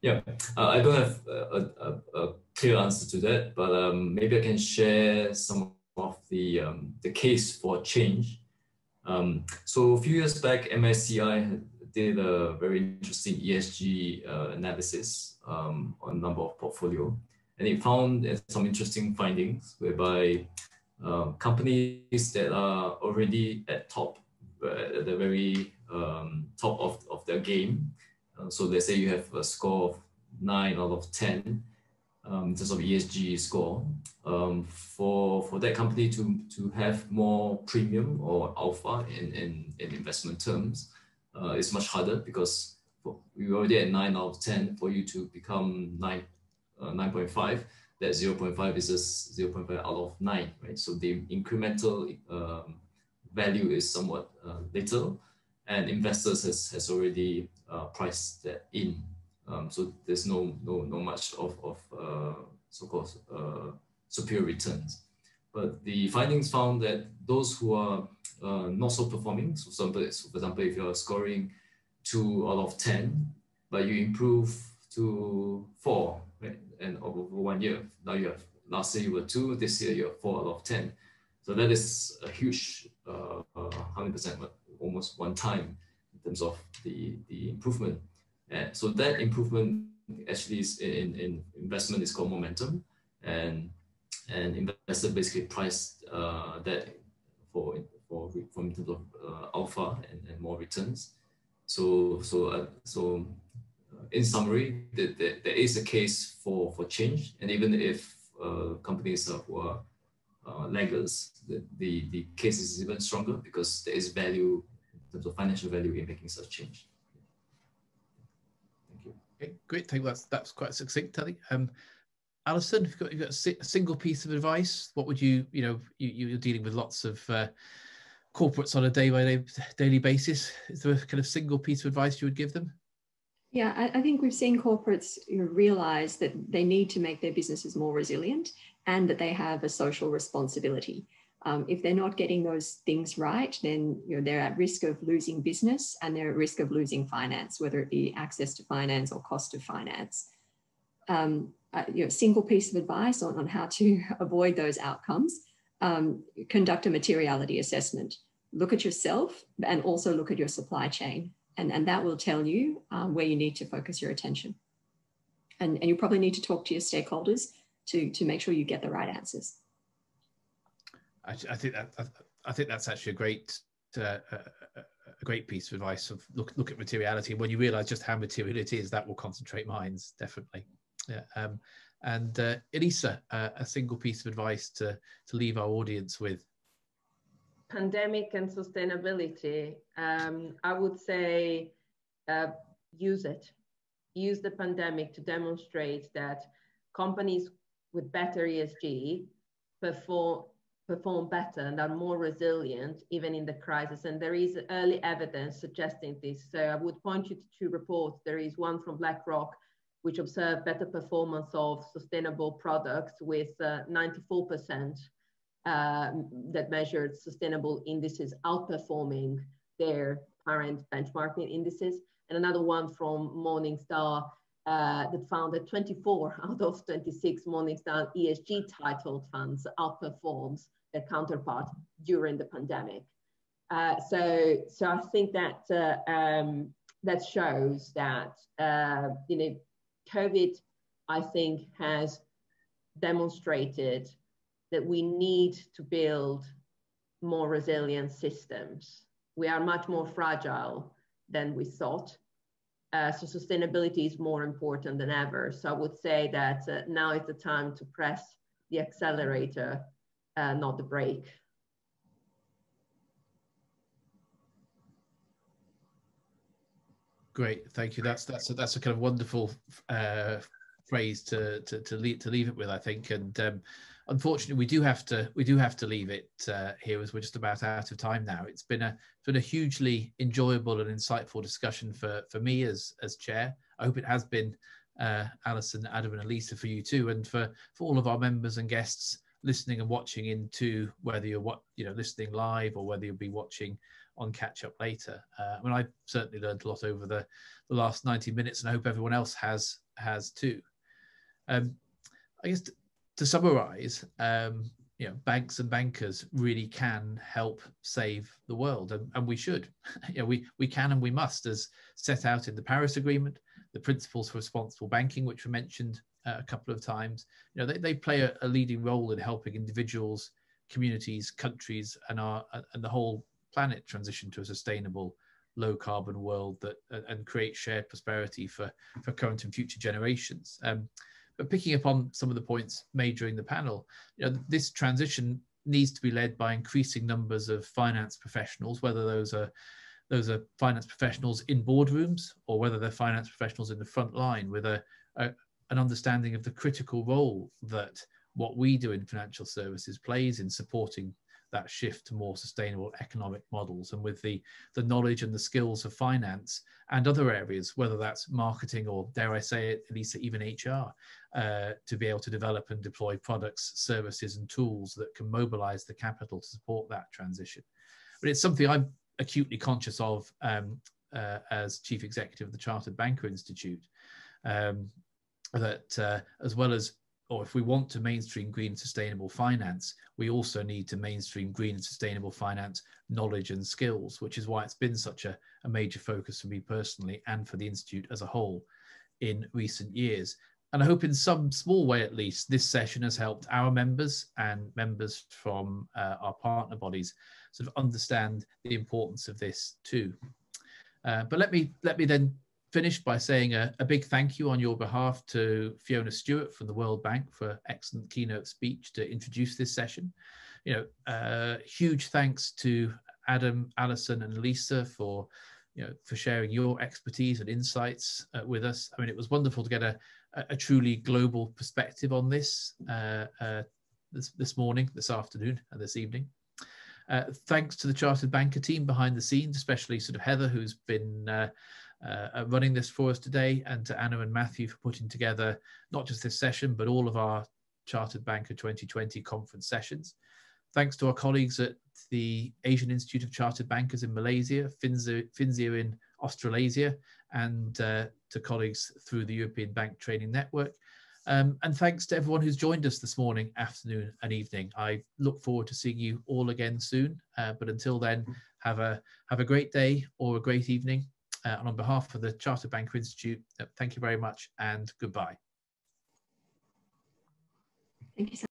Speaker 5: Yeah, uh, I don't have a, a, a, clear answer to that, but um, maybe I can share some of the um, the case for change. Um, so a few years back, MSCI did a very interesting ESG uh, analysis um, on a number of portfolio, and it found some interesting findings whereby uh, companies that are already at top, uh, at the very um, top of, of their game. Uh, so let's say you have a score of nine out of 10 um, in terms of ESG score. Um, for, for that company to, to have more premium or alpha in, in, in investment terms, uh, it's much harder because we already at 9 out of 10 for you to become 9, uh, 9.5 that 0.5 is just 0.5 out of 9 right? So the incremental um, value is somewhat uh, little and investors has, has already uh, priced that in. Um, so there's no no no much of, of uh, so-called uh, superior returns. But the findings found that those who are uh, not so performing. So, so, for example, if you're scoring two out of 10, but you improve to four, right? And over one year, now you have, last year you were two, this year you're four out of 10. So that is a huge, uh, uh, 100%, almost one time in terms of the, the improvement. And so that improvement actually is in, in investment is called momentum. And and investor basically priced uh, that for for from terms of uh, alpha and, and more returns. So so uh, so uh, in summary, the, the, there is a case for for change, and even if uh, companies are, who are uh, laggers, the, the the case is even stronger because there is value in terms of financial value in making such change. Thank you.
Speaker 1: Okay, great. Thank you. That's that's quite succinct, think. Um, Alison, if you've got, you've got a, single piece of advice, what would you, you know, you, you're dealing with lots of uh, corporates on a day by day, daily basis. Is there a kind of single piece of advice you would give them?
Speaker 3: Yeah, I, I think we've seen corporates realize that they need to make their businesses more resilient and that they have a social responsibility. Um, if they're not getting those things right, then you know, they're at risk of losing business and they're at risk of losing finance, whether it be access to finance or cost of finance. Um, uh, you know, single piece of advice on, on how to avoid those outcomes, um, conduct a materiality assessment. Look at yourself and also look at your supply chain. And, and that will tell you um, where you need to focus your attention. And, and you probably need to talk to your stakeholders to, to make sure you get the right answers.
Speaker 1: I, I think that I think that's actually a great uh, a, a, great piece of advice of look look at materiality. When you realise just how material it is, that will concentrate minds definitely. Yeah. Um, and uh, Elisa, uh, a single piece of advice to, to leave our audience with.
Speaker 4: Pandemic and sustainability. Um, I would say uh, use it. Use the pandemic to demonstrate that companies with better ESG perform perform better and are more resilient even in the crisis. And there is early evidence suggesting this. So I would point you to two reports. There is one from BlackRock which observed better performance of sustainable products with uh, 94% uh, that measured sustainable indices outperforming their parent benchmarking indices. And another one from Morningstar uh, that found that 24 out of 26 Morningstar ESG titled funds outperforms their counterpart during the pandemic. Uh, so, so I think that uh, um, that shows that uh, you know COVID, I think, has demonstrated that we need to build more resilient systems. We are much more fragile than we thought. Uh, so sustainability is more important than ever. So I would say that uh, now is the time to press the accelerator, uh, not the brake.
Speaker 1: Great, thank you. That's that's a, that's a kind of wonderful uh, phrase to to to leave, to leave it with, I think. And um, unfortunately, we do have to we do have to leave it uh, here as we're just about out of time now. It's been a it's been a hugely enjoyable and insightful discussion for for me as as chair. I hope it has been uh, Alison, Adam, and Elisa for you too, and for for all of our members and guests listening and watching into whether you're what you know listening live or whether you'll be watching on catch up later. Uh, I mean, I've certainly learned a lot over the, the last 90 minutes, and I hope everyone else has has too. Um, I guess to, summarize, um, you know, banks and bankers really can help save the world, and, and we should. you know, we we can and we must, as set out in the Paris Agreement, the principles for responsible banking, which were mentioned uh, a couple of times. You know, they, they play a, a leading role in helping individuals, communities, countries, and our and the whole planet transition to a sustainable low carbon world that and create shared prosperity for for current and future generations um, but picking up on some of the points made during the panel you know this transition needs to be led by increasing numbers of finance professionals whether those are those are finance professionals in boardrooms or whether they're finance professionals in the front line with a, a an understanding of the critical role that what we do in financial services plays in supporting that shift to more sustainable economic models and with the the knowledge and the skills of finance and other areas whether that's marketing or dare i say it at least even hr uh, to be able to develop and deploy products services and tools that can mobilize the capital to support that transition. But it's something i'm acutely conscious of um, uh, as chief executive of the chartered banker institute um, that uh, as well as or if we want to mainstream green and sustainable finance, we also need to mainstream green and sustainable finance knowledge and skills, which is why it's been such a, a major focus for me personally and for the Institute as a whole in recent years. And I hope in some small way, at least, this session has helped our members and members from uh, our partner bodies sort of understand the importance of this too. Uh, but let me let me then finish by saying a, a, big thank you on your behalf to Fiona Stewart from the World Bank for excellent keynote speech to introduce this session. You know, uh, huge thanks to Adam, Alison, and Lisa for you know for sharing your expertise and insights uh, with us. I mean, it was wonderful to get a, a truly global perspective on this, uh, uh, this this morning, this afternoon, and this evening. Uh, thanks to the Chartered Banker team behind the scenes, especially sort of Heather, who's been uh, running this for us today, and to Anna and Matthew for putting together not just this session, but all of our Chartered Banker 2020 conference sessions. Thanks to our colleagues at the Asian Institute of Chartered Bankers in Malaysia, FinSIA in Australasia, and uh, to colleagues through the European Bank Training Network. Um, and thanks to everyone who's joined us this morning, afternoon, and evening. I look forward to seeing you all again soon. Uh, but until then, have a have a great day or a great evening, uh, and on behalf of the Chartered Banker Institute, uh, thank you very much and goodbye.
Speaker 3: Thank you so